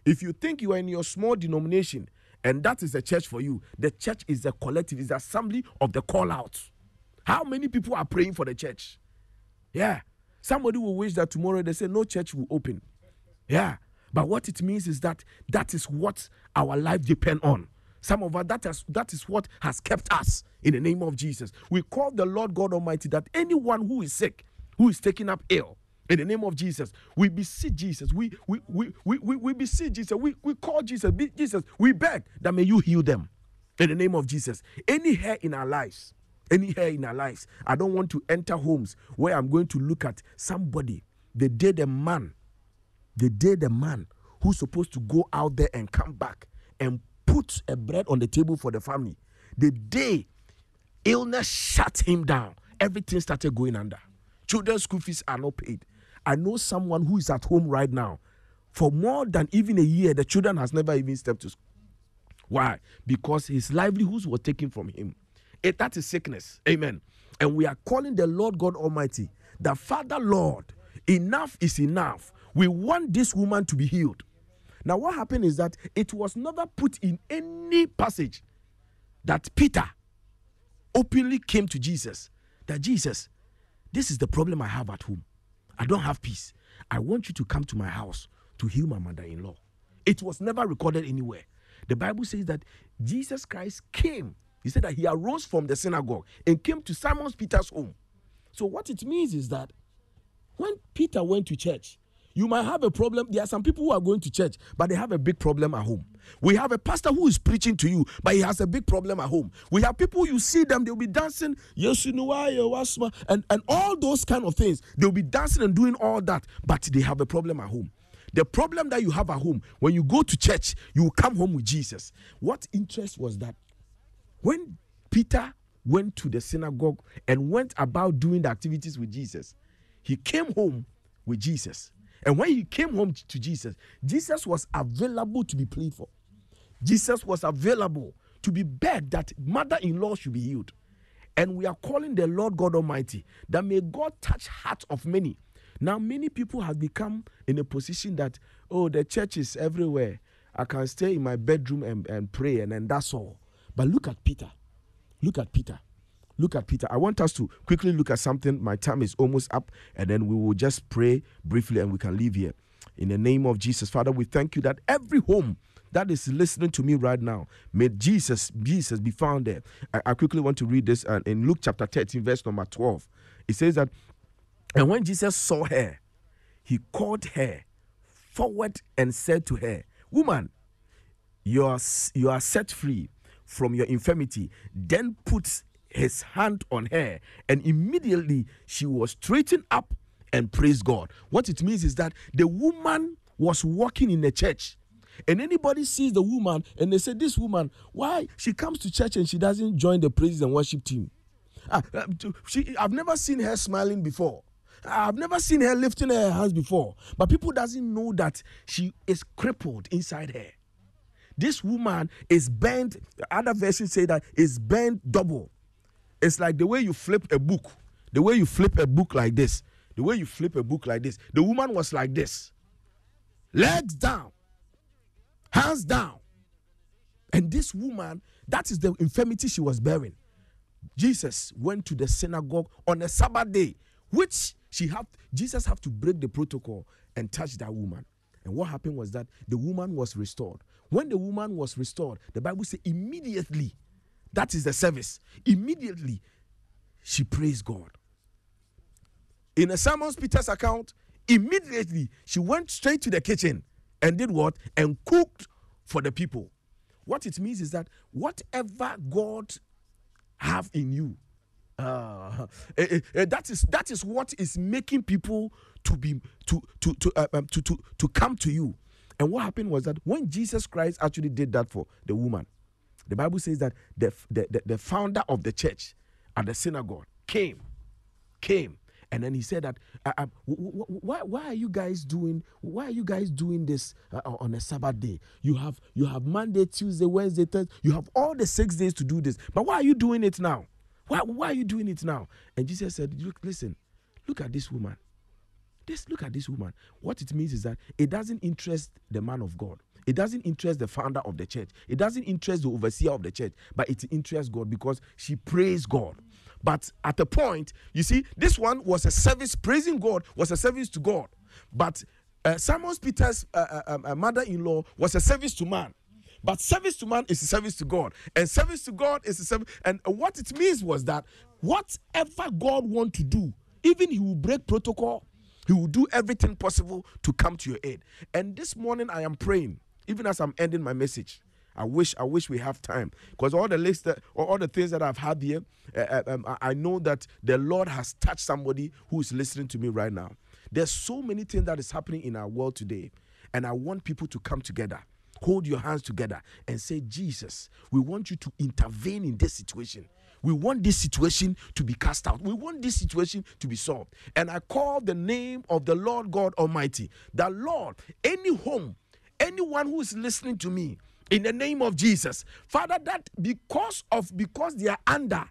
If you think you are in your small denomination and that is the church for you, the church is the collective, is the assembly of the call out. How many people are praying for the church? Yeah. Somebody will wish that tomorrow they say no church will open. Yeah. But what it means is that that is what our life depend on. Some of us that is that is what has kept us in the name of Jesus. We call the Lord God Almighty that anyone who is sick, who is taken up ill, in the name of Jesus, we beseech Jesus. We we we we, we, we beseech Jesus. We, we call Jesus. Be, Jesus, we beg that may you heal them. In the name of Jesus. Any hair in our lives, any hair in our lives. I don't want to enter homes where I'm going to look at somebody the day the man, the day the man who's supposed to go out there and come back and put a bread on the table for the family, the day illness shut him down, everything started going under. Children's school fees are not paid. I know someone who is at home right now. For more than even a year, the children has never even stepped to school. Why? Because his livelihoods were taken from him. It, that is sickness. Amen. And we are calling the Lord God Almighty, the Father Lord. Enough is enough. We want this woman to be healed. Now, what happened is that it was never put in any passage that Peter openly came to Jesus. That Jesus, this is the problem I have at home. I don't have peace. I want you to come to my house to heal my mother in law. It was never recorded anywhere. The Bible says that Jesus Christ came. He said that he arose from the synagogue and came to Simon Peter's home. So, what it means is that when Peter went to church, you might have a problem. There are some people who are going to church, but they have a big problem at home. We have a pastor who is preaching to you, but he has a big problem at home. We have people you see them, they'll be dancing, yes, you know and, and all those kind of things. They'll be dancing and doing all that, but they have a problem at home. The problem that you have at home, when you go to church, you come home with Jesus. What interest was that? When Peter went to the synagogue and went about doing the activities with Jesus, he came home with Jesus. And when he came home to Jesus, Jesus was available to be prayed for. Jesus was available to be begged that mother in law should be healed. And we are calling the Lord God Almighty that may God touch hearts of many. Now, many people have become in a position that, oh, the church is everywhere. I can stay in my bedroom and, and pray, and then that's all. But look at Peter. Look at Peter. Look at Peter. I want us to quickly look at something. My time is almost up, and then we will just pray briefly and we can leave here. In the name of Jesus, Father, we thank you that every home that is listening to me right now, may Jesus, Jesus be found there. I, I quickly want to read this uh, in Luke chapter 13, verse number 12. It says that, and when Jesus saw her, he called her forward and said to her, Woman, you are, you are set free from your infirmity. Then put his hand on her, and immediately she was straightened up and praised God. What it means is that the woman was walking in the church. And anybody sees the woman and they say, This woman, why she comes to church and she doesn't join the praise and worship team? Ah, uh, she, I've never seen her smiling before. I've never seen her lifting her hands before. But people doesn't know that she is crippled inside her. This woman is bent. Other versions say that is bent double. It's like the way you flip a book, the way you flip a book like this, the way you flip a book like this. The woman was like this legs down, hands down. And this woman, that is the infirmity she was bearing. Jesus went to the synagogue on a Sabbath day, which she had Jesus had to break the protocol and touch that woman. And what happened was that the woman was restored. When the woman was restored, the Bible says immediately that is the service. Immediately, she praised God. In a Simon Peter's account, immediately she went straight to the kitchen and did what? And cooked for the people. What it means is that whatever God have in you, uh, uh, uh, that is that is what is making people to be to to to, uh, um, to to to come to you. And what happened was that when Jesus Christ actually did that for the woman, the Bible says that the, the, the, the founder of the church at the synagogue came, came, And then he said that, uh, uh, wh- why, why are you guys doing, why are you guys doing this uh, on a Sabbath day? You have, you have Monday, Tuesday, Wednesday, Thursday. You have all the six days to do this. But why are you doing it now? Why, why are you doing it now? And Jesus said, look, listen, look at this woman. This, look at this woman. What it means is that it doesn't interest the man of God. It doesn't interest the founder of the church. It doesn't interest the overseer of the church, but it interests God because she praised God. But at a point, you see, this one was a service, praising God was a service to God. But uh, Simon Peter's uh, uh, uh, mother in law was a service to man. But service to man is a service to God, and service to God is a service. And what it means was that whatever God want to do, even He will break protocol. He will do everything possible to come to your aid. And this morning, I am praying, even as I'm ending my message. I wish I wish we have time because all the list that, or all the things that I've had here, uh, um, I know that the Lord has touched somebody who is listening to me right now. There's so many things that is happening in our world today, and I want people to come together hold your hands together and say, Jesus, we want you to intervene in this situation. We want this situation to be cast out. We want this situation to be solved. And I call the name of the Lord God Almighty, the Lord, any home, anyone who is listening to me, in the name of Jesus, Father, that because of because they are under,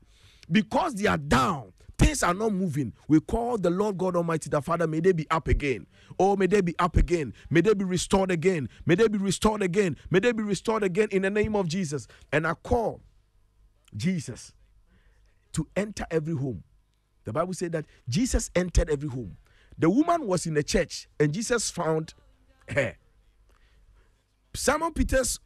because they are down, things are not moving. We call the Lord God Almighty, the Father, may they be up again. Oh, may they be up again. May they be restored again. May they be restored again. May they be restored again in the name of Jesus. And I call Jesus to enter every home. The Bible said that Jesus entered every home. The woman was in the church and Jesus found her. Simon Peter's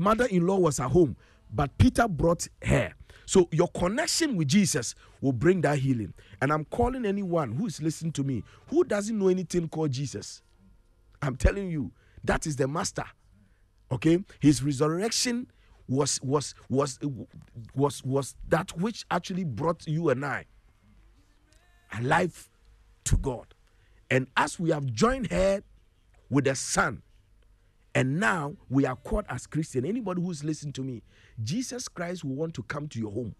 mother in law was at home, but Peter brought her. So your connection with Jesus will bring that healing. And I'm calling anyone who is listening to me who doesn't know anything called Jesus. I'm telling you, that is the master. Okay? His resurrection was was was was was that which actually brought you and I alive to God. And as we have joined her with the Son, and now we are called as Christian. Anybody who's listening to me, Jesus Christ will want to come to your home.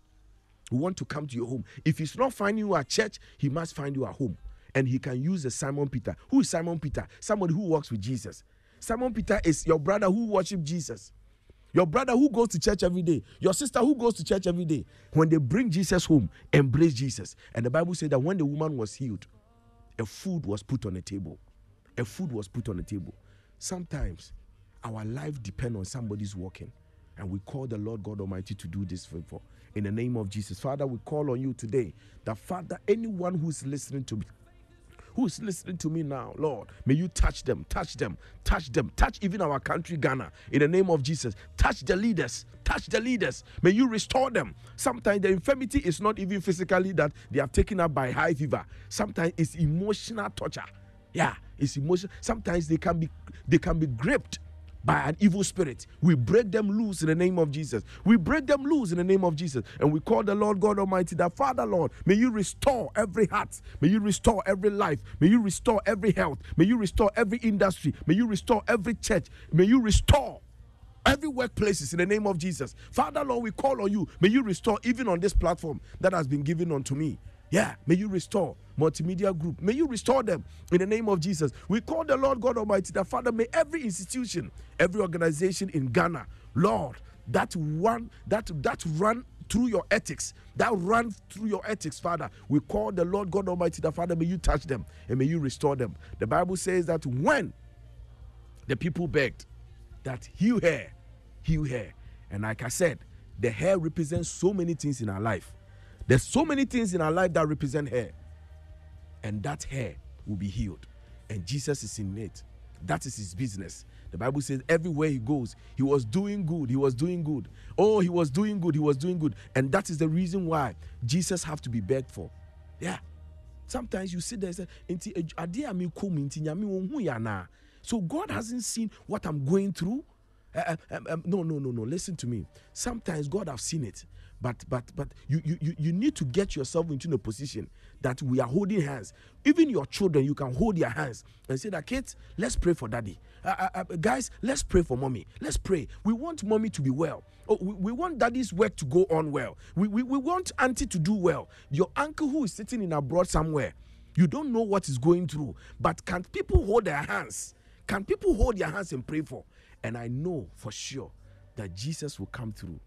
We want to come to your home. If he's not finding you at church, he must find you at home. And he can use the Simon Peter. Who is Simon Peter? Somebody who works with Jesus. Simon Peter is your brother who worship Jesus. Your brother who goes to church every day. Your sister who goes to church every day. When they bring Jesus home, embrace Jesus. And the Bible said that when the woman was healed, a food was put on the table. A food was put on the table. Sometimes our life depends on somebody's walking. And we call the Lord God Almighty to do this for in the name of Jesus. Father, we call on you today. That Father, anyone who's listening to me, who's listening to me now, Lord, may you touch them, touch them, touch them, touch even our country, Ghana, in the name of Jesus. Touch the leaders, touch the leaders. May you restore them. Sometimes the infirmity is not even physically that they are taken up by high fever, sometimes it's emotional torture. Yeah, it's emotional. Sometimes they can be they can be gripped by an evil spirit. We break them loose in the name of Jesus. We break them loose in the name of Jesus. And we call the Lord God Almighty, that Father, Lord, may you restore every heart. May you restore every life. May you restore every health. May you restore every industry. May you restore every church. May you restore every workplaces in the name of Jesus. Father, Lord, we call on you. May you restore even on this platform that has been given unto me. Yeah, may you restore multimedia group. May you restore them in the name of Jesus. We call the Lord God Almighty, the Father, may every institution, every organization in Ghana, Lord, that one that that run through your ethics, that run through your ethics, Father. We call the Lord God Almighty, the Father, may you touch them and may you restore them. The Bible says that when the people begged that heal hair, heal hair. And like I said, the hair represents so many things in our life. There's so many things in our life that represent hair. And that hair will be healed. And Jesus is in it. That is his business. The Bible says everywhere he goes, he was doing good. He was doing good. Oh, he was doing good. He was doing good. And that is the reason why Jesus have to be begged for. Yeah. Sometimes you sit there and say, "Nti a me kom nti nyame wo hu ya na." So God hasn't seen what I'm going through. Uh, um, um, no, no, no, no. Listen to me. Sometimes God have seen it, but but but you you you, need to get yourself into a position that we are holding hands. Even your children, you can hold their hands and say that kids, let's pray for daddy. Uh, uh, guys, let's pray for mommy. Let's pray. We want mommy to be well. Oh, we, we want daddy's work to go on well. We, we we want auntie to do well. Your uncle who is sitting in abroad somewhere You don't know what is going through. But can people hold their hands? Can people hold their hands and pray for? And I know for sure that Jesus will come through.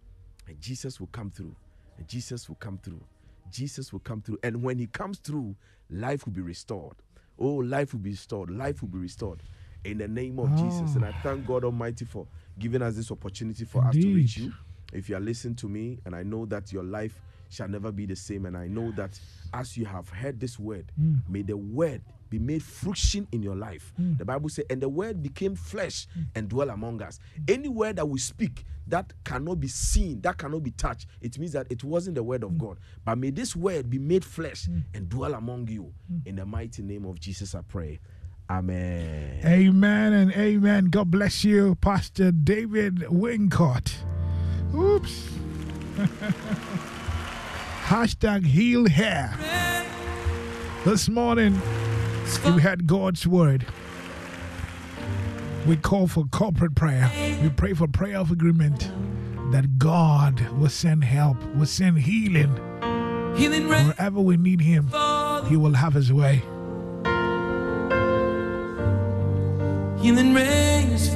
And Jesus will come through. And Jesus will come through. Jesus will come through. And when he comes through, life will be restored. Oh, life will be restored. Life will be restored in the name of Jesus. And I ah. thank God Almighty for giving us this opportunity for us to reach you. If you are listening to me, and I know that your life shall never be the same, and I know that as you have heard this word, Mm. may the word be made fruition in your life. Mm. The Bible says, and the word became flesh hmm. and dwell among us. Hmm. Any word that we speak that cannot be seen, that cannot be touched, it means that it wasn't the word of hmm. God. But may this word be made flesh and dwell among you. In the mighty name of Jesus, I pray. Amen. Amen and amen. God bless you, Pastor David Wincott. Oops. Hashtag heal hair. This morning, we had God's word. We call for corporate prayer. We pray for prayer of agreement that God will send help, will send healing. Healing. Wherever we need Him, He will have His way. Healing rain is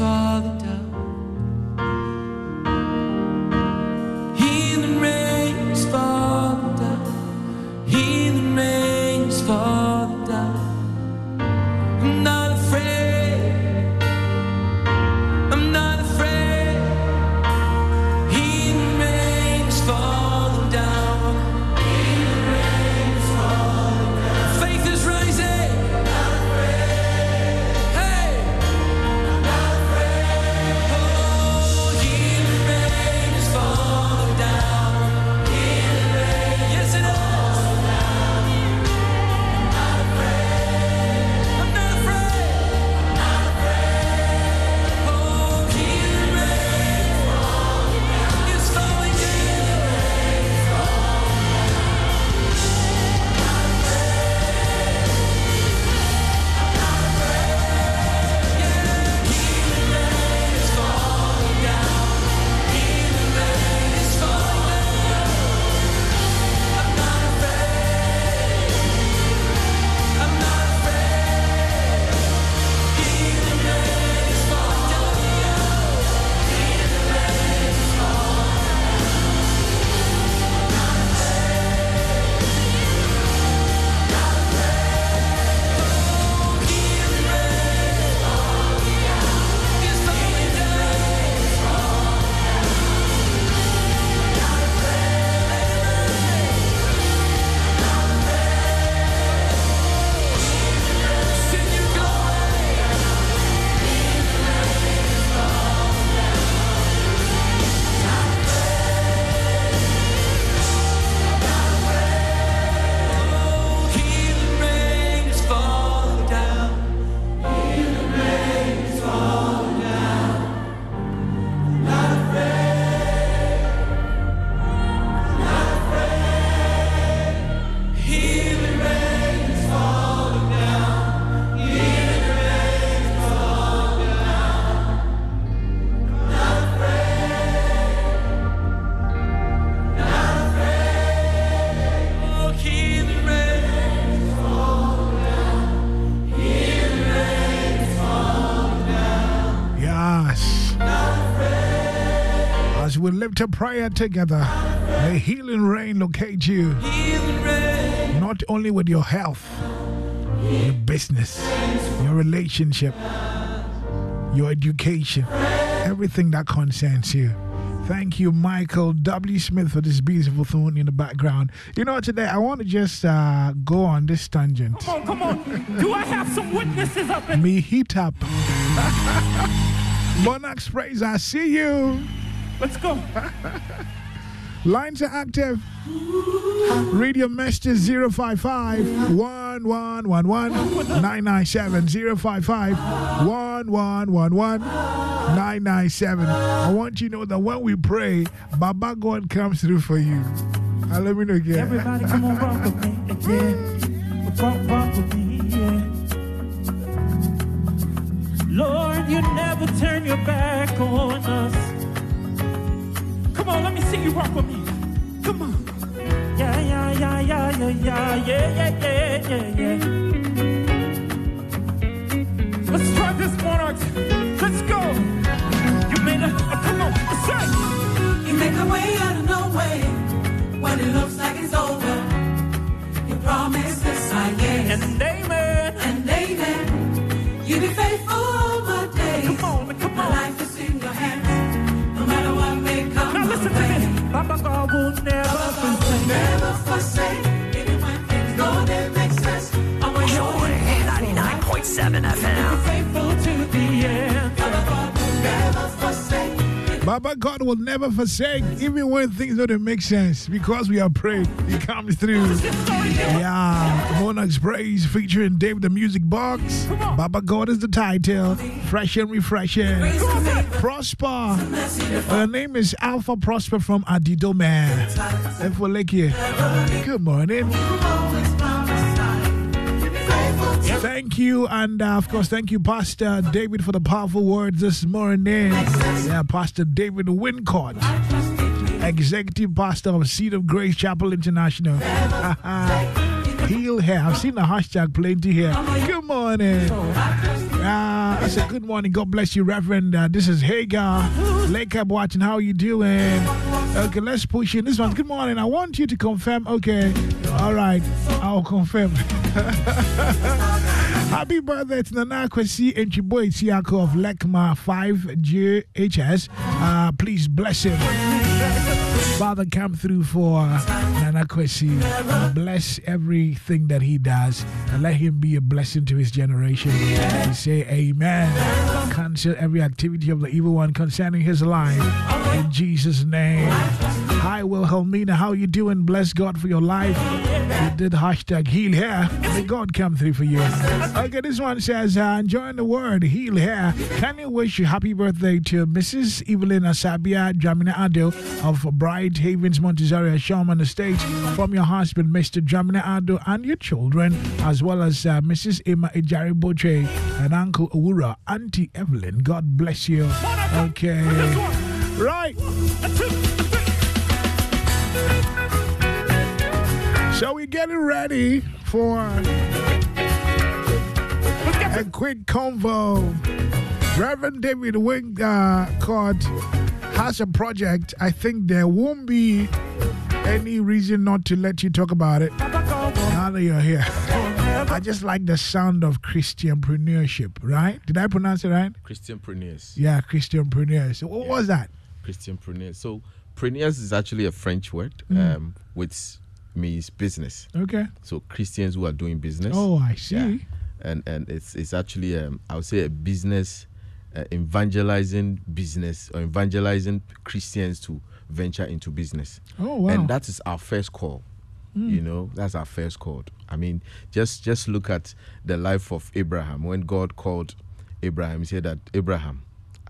As we lift a prayer together, may healing rain locate you. Not only with your health, your business, your relationship, your education, everything that concerns you. Thank you, Michael W. Smith, for this beautiful tune in the background. You know, today I want to just uh, go on this tangent. Come on, come on. Do I have some witnesses up in Me heat up. Monarchs Praise, I see you. Let's go. Lines are active. Radio messages 055 1111 997 055 1111 997. I want you to know that when we pray, Baba God comes through for you. Uh, let me know again. Everybody come on, rock with me. Yeah. Rock, rock with me. Yeah. Lord, you never turn your back on us. Come on, let me see you work with me. Come on. Yeah, yeah, yeah, yeah, yeah, yeah, yeah, yeah, yeah, yeah. Let's try this monarch. Let's go. You made a, oh, come on, let's say. You make a way out of no way when it looks like it's over. You promise this, I yes. And amen. And amen. You be faithful. Listen to this. Papa God will never will never forsake. Even when things don't make sense. I'm way. 99.7 FM. Baba God will never forsake, even when things don't make sense, because we are praying. He comes through. Yeah, Monarch's Praise featuring Dave the Music Box. Baba God is the title. Fresh and refreshing. Prosper. Her name is Alpha Prosper from Adidome. Efoleke. Good morning. Thank you, and uh, of course, thank you, Pastor David, for the powerful words this morning. Yeah, Pastor David Wincott, Executive Pastor of Seed of Grace Chapel International. Heal hair. I've seen the hashtag plenty here. Good morning. Uh, I said, good morning. God bless you, Reverend. Uh, this is Hagar. Lake up watching. How you doing? Okay, let's push in. This one. Good morning. I want you to confirm. Okay. All right. I'll confirm. Happy birthday to Nana Kwesi and Chiboy Tiako of Lekma 5JHS. Uh, please bless him. Father, come through for uh, Nana Kwesi. Bless everything that he does and let him be a blessing to his generation. We say amen. Cancel every activity of the evil one concerning his life. In Jesus' name. Hi, Wilhelmina. How you doing? Bless God for your life. You did hashtag heal hair. May God come through for you. Okay, this one says, uh, enjoying the word heal hair. Can you wish a happy birthday to Mrs. Evelyn Asabia Jamina Ado of Bright Havens, Montessori, Sherman Estate from your husband, Mr. Jamina Ado, and your children, as well as uh, Mrs. Emma Ejari Boche and Uncle Ura, Auntie Evelyn. God bless you. Okay. Right. So we're getting ready for a quick convo. Reverend David Wingard has a project. I think there won't be any reason not to let you talk about it now that you're here. I just like the sound of Christianpreneurship, right? Did I pronounce it right? Christianpreneurs. Yeah, Christianpreneurs. What was that? Christianpreneurs. So, preneurs is actually a French word, Mm. um, which means business. Okay. So Christians who are doing business. Oh, I see. Yeah. And and it's it's actually um, I would say a business uh, evangelizing business or evangelizing Christians to venture into business. Oh, wow. And that is our first call. Mm. You know, that's our first call. I mean, just just look at the life of Abraham. When God called Abraham, he said that Abraham,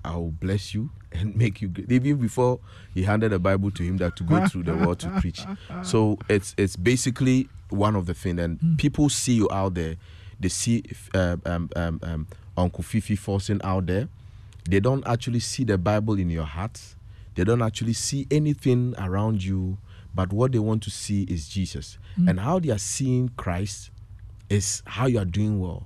I will bless you and make you great. Even before he handed the Bible to him that to go through the world to preach. So it's it's basically one of the things. And people see you out there. They see uh, um, um, um, Uncle Fifi Folson out there. They don't actually see the Bible in your heart. They don't actually see anything around you. But what they want to see is Jesus. Mm. And how they are seeing Christ is how you are doing well.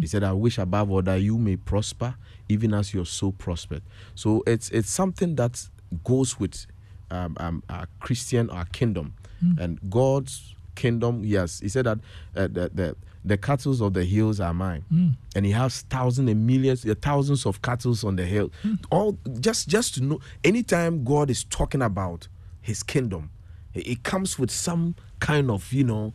He said, I wish above all that you may prosper, even as your soul prospered. So it's it's something that goes with um, um, our Christian, our kingdom. Mm. And God's kingdom, yes, he said that uh, the, the, the cattle of the hills are mine. Mm. And he has thousands and millions, thousands of cattle on the hill. All just just to know, anytime God is talking about his kingdom, it, it comes with some kind of, you know,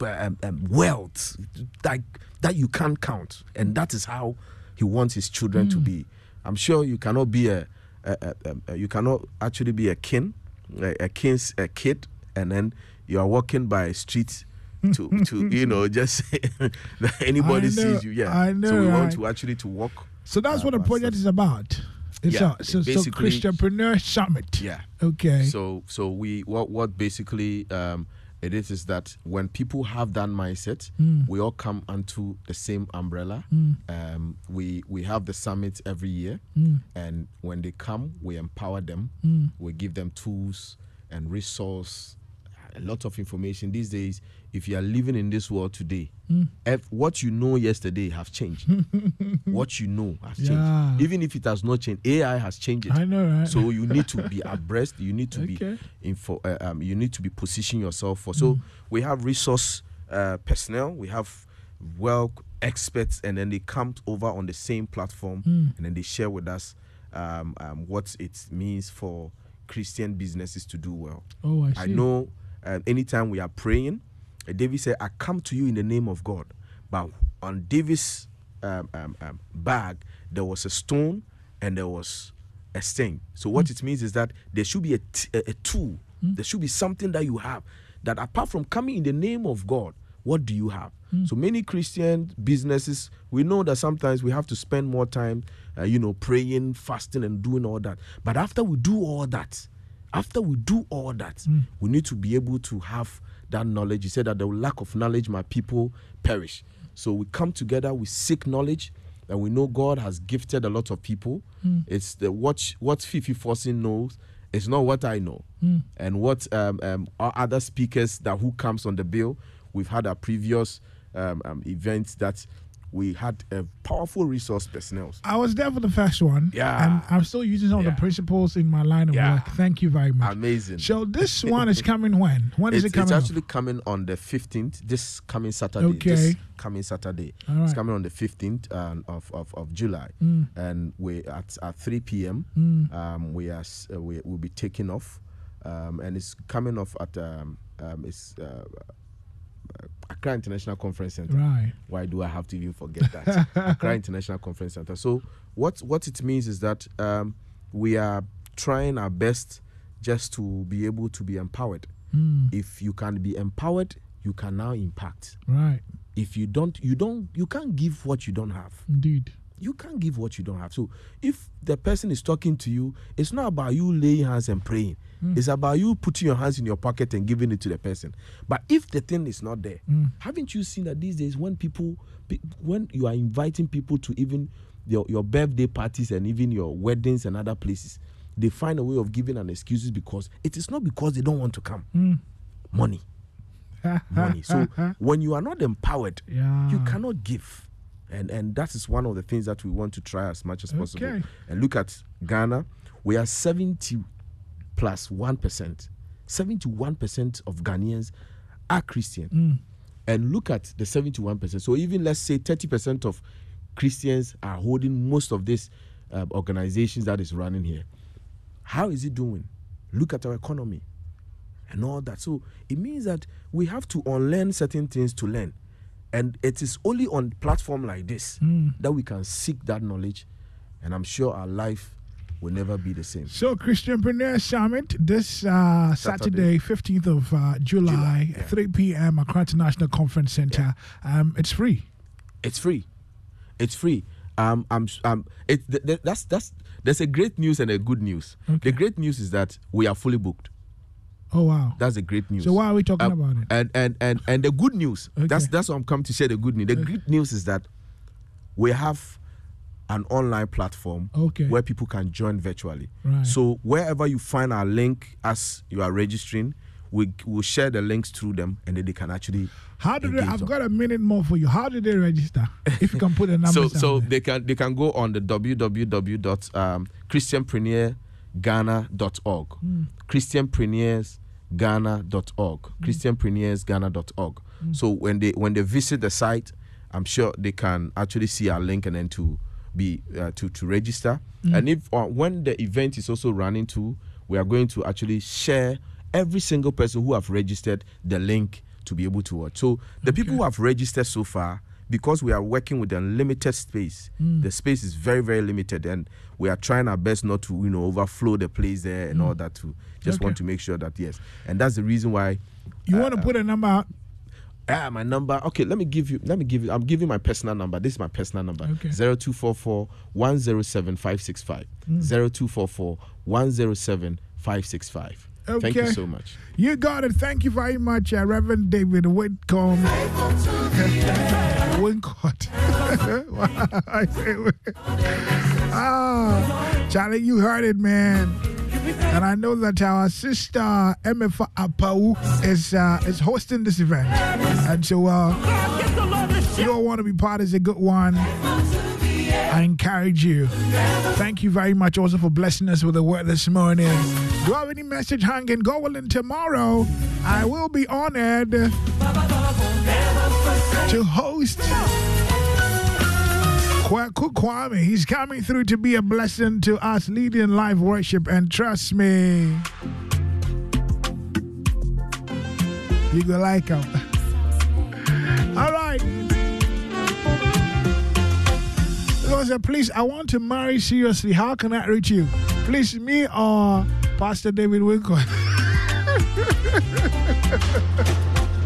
um, um, wealth like that you can't count and that is how he wants his children to be i'm sure you cannot be a, a, a, a- you cannot actually be a king a, king's a kid and then you are walking by a street to to you know just that anybody know, sees you yeah I know. so we want right. to actually to walk So that's what the project is about. It's Yeah, a, so, so Christianpreneur Summit. Yeah. Okay. So so we what what basically um it is is that when people have that mindset, Mm. we all come under the same umbrella. Mm. Um, we we have the summit every year, Mm. and when they come, we empower them. Mm. We give them tools and resource, a lot of information these days. If you are living in this world today, Mm. if what you know yesterday have changed. what you know has changed. Even if it has not changed, AI has changed it. I know, right? So you need to be abreast. You need to Okay. be info. Uh, um, you need to be position yourself for. So Mm. we have resource uh, personnel. We have well experts, and then they come over on the same platform, Mm. and then they share with us um, um, what it means for Christian businesses to do well. Oh, I see. know. Um, anytime we are praying, uh, David said, "I come to you in the name of God." But on David's um, um, um, bag, there was a stone and there was a sting. So what it means is that there should be a, t- a, tool. There should be something that you have that apart from coming in the name of God, what do you have? So many Christian businesses, we know that sometimes we have to spend more time, uh, you know, praying, fasting, and doing all that. But after we do all that, after we do all that, we need to be able to have that knowledge. He said that the lack of knowledge, my people perish. So we come together, we seek knowledge, and we know God has gifted a lot of people. Mm. It's the what what Fifi Folson knows. It's not what I know, Mm. and what um, um, our other speakers that who comes on the bill. We've had our previous um, um, events that we had a powerful resource personnel. I was there for the first one. Yeah. And I'm still using some of the principles in my line of Yeah. work. Thank you very much. Amazing. So this one is coming when? When is it's, it coming? It's up? actually coming on the 15th, this coming Saturday. Okay. This coming Saturday. All It's coming on the 15th um, of, of, of July. Mm. And we at, at 3 p.m. Mm. Um, we are uh, we will be taking off. Um, and it's coming off at um, um, it's uh, Accra International Conference Center. Right. Why do I have to even forget that? Accra International Conference Center. So what what it means is that um, we are trying our best just to be able to be empowered. Mm. If you can be empowered, you can now impact. Right. If you don't, you don't, you can't give what you don't have. Indeed. You can't give what you don't have. So if the person is talking to you, it's not about you laying hands and praying. Mm. It's about you putting your hands in your pocket and giving it to the person. But if the thing is not there, Mm. haven't you seen that these days when people, when you are inviting people to even your, your birthday parties and even your weddings and other places, they find a way of giving an excuses because it is not because they don't want to come. Mm. Money. Money. So when you are not empowered, Yeah. you cannot give. And and that is one of the things that we want to try as much as possible. And look at Ghana, we are 70 plus 1. 71% of Ghanaians are Christian. Mm. And look at the 71%. So even let's say 30% of Christians are holding most of these uh, organizations that is running here. How is it doing? Look at our economy and all that. So it means that we have to unlearn certain things to learn. And it is only on platform like this Mm. that we can seek that knowledge. And I'm sure our life will never be the same. So Christianpreneur Summit this uh, Saturday, 15th of uh, July, 3 p.m. Accra International Conference Center. Um, it's free. It's free. It's free. Um, I'm, um, it, th- th- that's that's there's a great news and a good news. The great news is that we are fully booked. Oh wow. That's the great news. So why are we talking Um, about it? And and and and the good news. Okay. That's that's what I'm coming to share. The good news. The good news is that we have an online platform Okay. where people can join virtually. Right. So wherever you find our link as you are registering, we will share the links through them, and then they can actually. How did they, I've got a minute more for you. How do they register? If you can put the number so so there. they can they can go on the www.christianpreneurghana.org Mm. christianpreneursghana.org christianpreneursghana.org so when they when they visit the site i'm sure they can actually see our link and then to be uh, to to register. Mm. and if uh, when the event is also running too we are going to actually share every single person who have registered the link to be able to watch. So the people who have registered so far because we are working with a limited space Mm. the space is very very limited and we are trying our best not to you know overflow the place there and Mm. all that too just Okay. want to make sure that yes and that's the reason why you want to put a number out? Ah, my number. Okay, let me give you. Let me give you. I'm giving my personal number. This is my personal number. Okay. Zero two four four one zero seven five six five. Mm. Zero two four four one zero seven five six five. Thank you so much. You got it. Thank you very much, uh, Reverend David Whitcomb. Wincott. I say Win- Ah, Charlie, you heard it, man. And I know that our sister Emefa Apau is uh, is hosting this event. And so uh, you don't want to be part is a good one. I encourage you. Thank you very much also for blessing us with the word this morning. Do you have any message hanging? Go willing tomorrow. I will be honored to host Kwaku Kwame. He's coming through to be a blessing to us, leading live worship. And trust me, you gonna like him. All right. Uh, please, I want to marry seriously. How can I reach you? Please, me or Pastor David Winkle.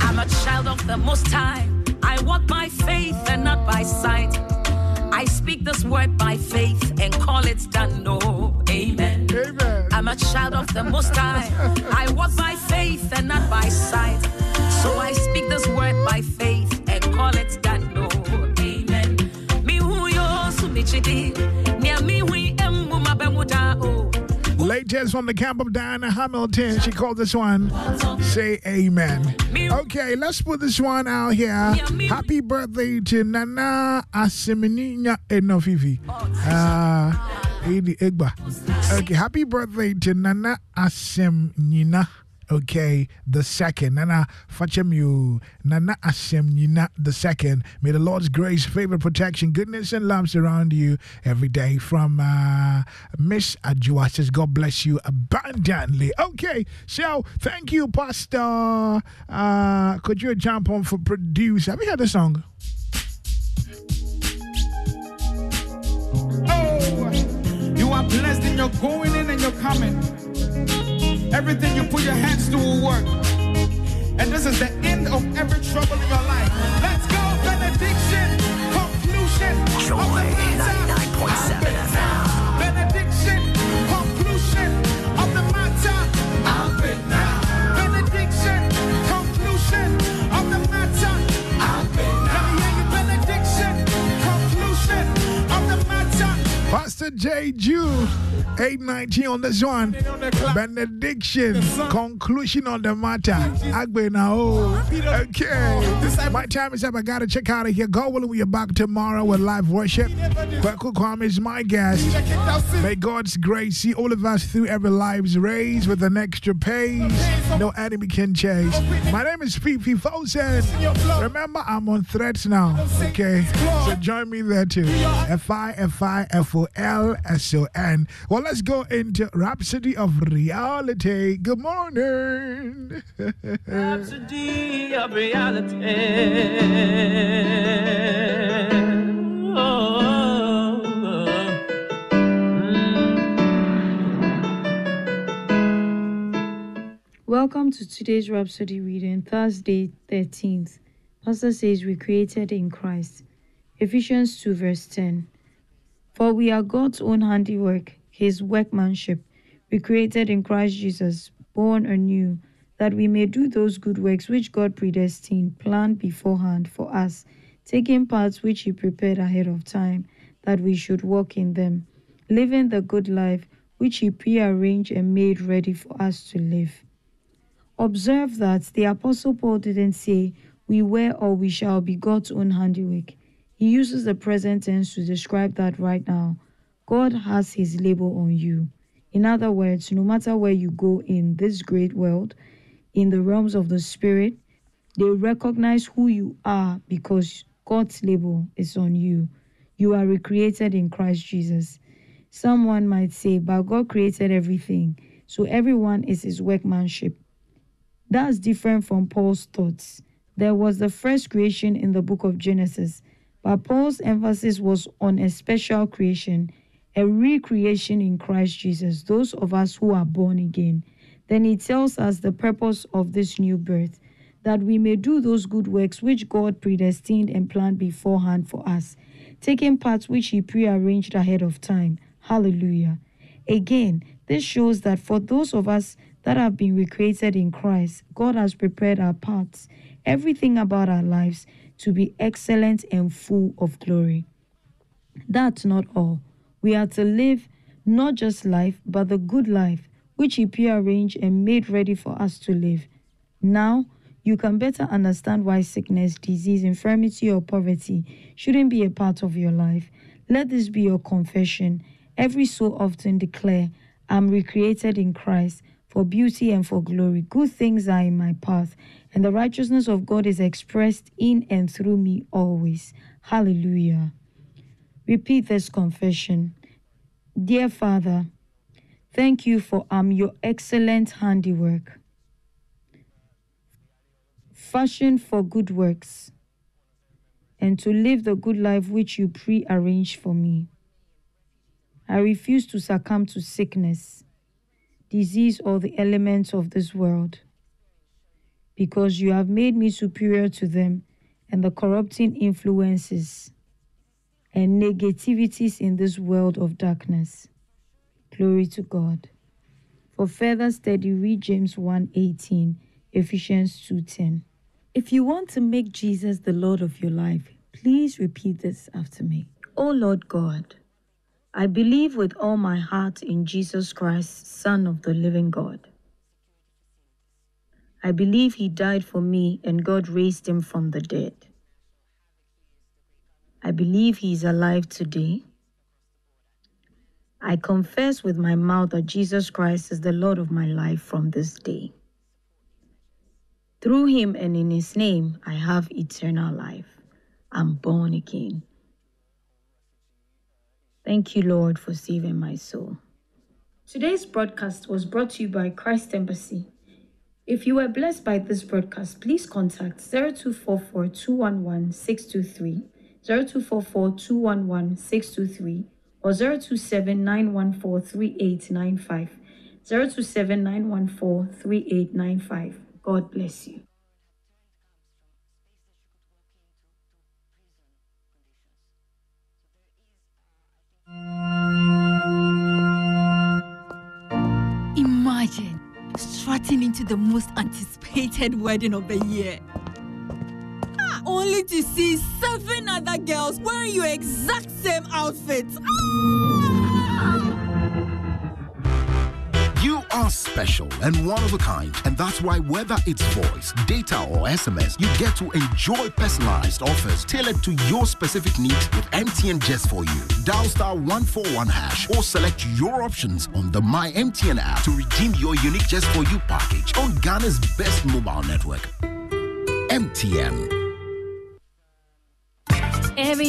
I'm a child of the Most High. I walk by faith and not by sight. I speak this word by faith and call it done. No, amen. Amen. I'm a child of the Most High. I walk by faith and not by sight. So I speak this word by faith and call it done. No, amen. Me who yo sumichidi, Latest from the camp of Diana Hamilton. She called this one Say Amen. Okay, let's put this one out here. Happy birthday to Nana Asemininya Enofifi. Uh, Egba. Okay, happy birthday to Nana. Okay, the second. Nana Fachemu. Nana Asemnina the second. May the Lord's grace, favor, protection, goodness, and love surround you every day. From uh, Miss Ajua says, God bless you abundantly. Okay, so thank you, Pastor. Uh, could you jump on for produce? Have you heard the song? Oh, you are blessed in your going in and your coming. Everything you put your hands to will work. And this is the end of every trouble in your life. Let's go, benediction, conclusion. Joy 99.7 FM. Pastor J. Jude, 819 on this one. Benediction, conclusion on the matter. Agbe now. Oh, okay. My time is up. I gotta check out of here. God willing, we are back tomorrow with live worship. Kwaku Kwame is my guest. May God's grace see all of us through every life's race with an extra pace. No enemy can chase. My name is Fifi Folson. Remember, I'm on threads now. Okay. So join me there too. F I F I F O L S O N. Well, let's go into Rhapsody of Reality. Good morning. Rhapsody of reality. Oh, oh, oh. Welcome to today's Rhapsody reading, Thursday, 13th. Pastor says we created in Christ. Ephesians 2, verse 10. For we are God's own handiwork, his workmanship, we created in Christ Jesus, born anew, that we may do those good works which God predestined, planned beforehand for us, taking parts which he prepared ahead of time, that we should walk in them, living the good life which he prearranged and made ready for us to live. Observe that the Apostle Paul didn't say, We were or we shall be God's own handiwork. He uses the present tense to describe that right now. God has his label on you. In other words, no matter where you go in this great world, in the realms of the spirit, they recognize who you are because God's label is on you. You are recreated in Christ Jesus. Someone might say, but God created everything, so everyone is his workmanship. That's different from Paul's thoughts. There was the first creation in the book of Genesis, but Paul's emphasis was on a special creation, a recreation in Christ Jesus, those of us who are born again. Then he tells us the purpose of this new birth, that we may do those good works which God predestined and planned beforehand for us, taking parts which he prearranged ahead of time. Hallelujah. Again, this shows that for those of us that have been recreated in Christ, God has prepared our paths, everything about our lives to be excellent and full of glory. That's not all. We are to live not just life, but the good life which He prearranged and made ready for us to live. Now, you can better understand why sickness, disease, infirmity, or poverty shouldn't be a part of your life. Let this be your confession. Every so often declare, I'm recreated in Christ for beauty and for glory. Good things are in my path, and the righteousness of God is expressed in and through me always. Hallelujah. Repeat this confession. Dear Father, thank you for I'm your excellent handiwork, fashioned for good works, and to live the good life which you prearranged for me. I refuse to succumb to sickness, disease, or the elements of this world, because you have made me superior to them and the corrupting influences and negativities in this world of darkness. Glory to God. For further study, read James 1:18, Ephesians 2:10. If you want to make Jesus the Lord of your life, please repeat this after me. O Lord God, I believe with all my heart in Jesus Christ, Son of the living God. I believe he died for me and God raised him from the dead. I believe he is alive today. I confess with my mouth that Jesus Christ is the Lord of my life from this day. Through him and in his name, I have eternal life. I'm born again. Thank you, Lord, for saving my soul. Today's broadcast was brought to you by Christ Embassy. If you were blessed by this broadcast, please contact 0244 211 623, 0244 211 623, or 027 914 3895, 027 914 3895. God bless you. Strutting into the most anticipated wedding of the year. Ah, only to see seven other girls wearing your exact same outfit. You are special and one of a kind, and that's why whether it's voice, data, or SMS, you get to enjoy personalized offers tailored to your specific needs with MTN just for you. Dial star 141 hash or select your options on the My MTN app to redeem your unique just for you package on Ghana's best mobile network. MTN. Every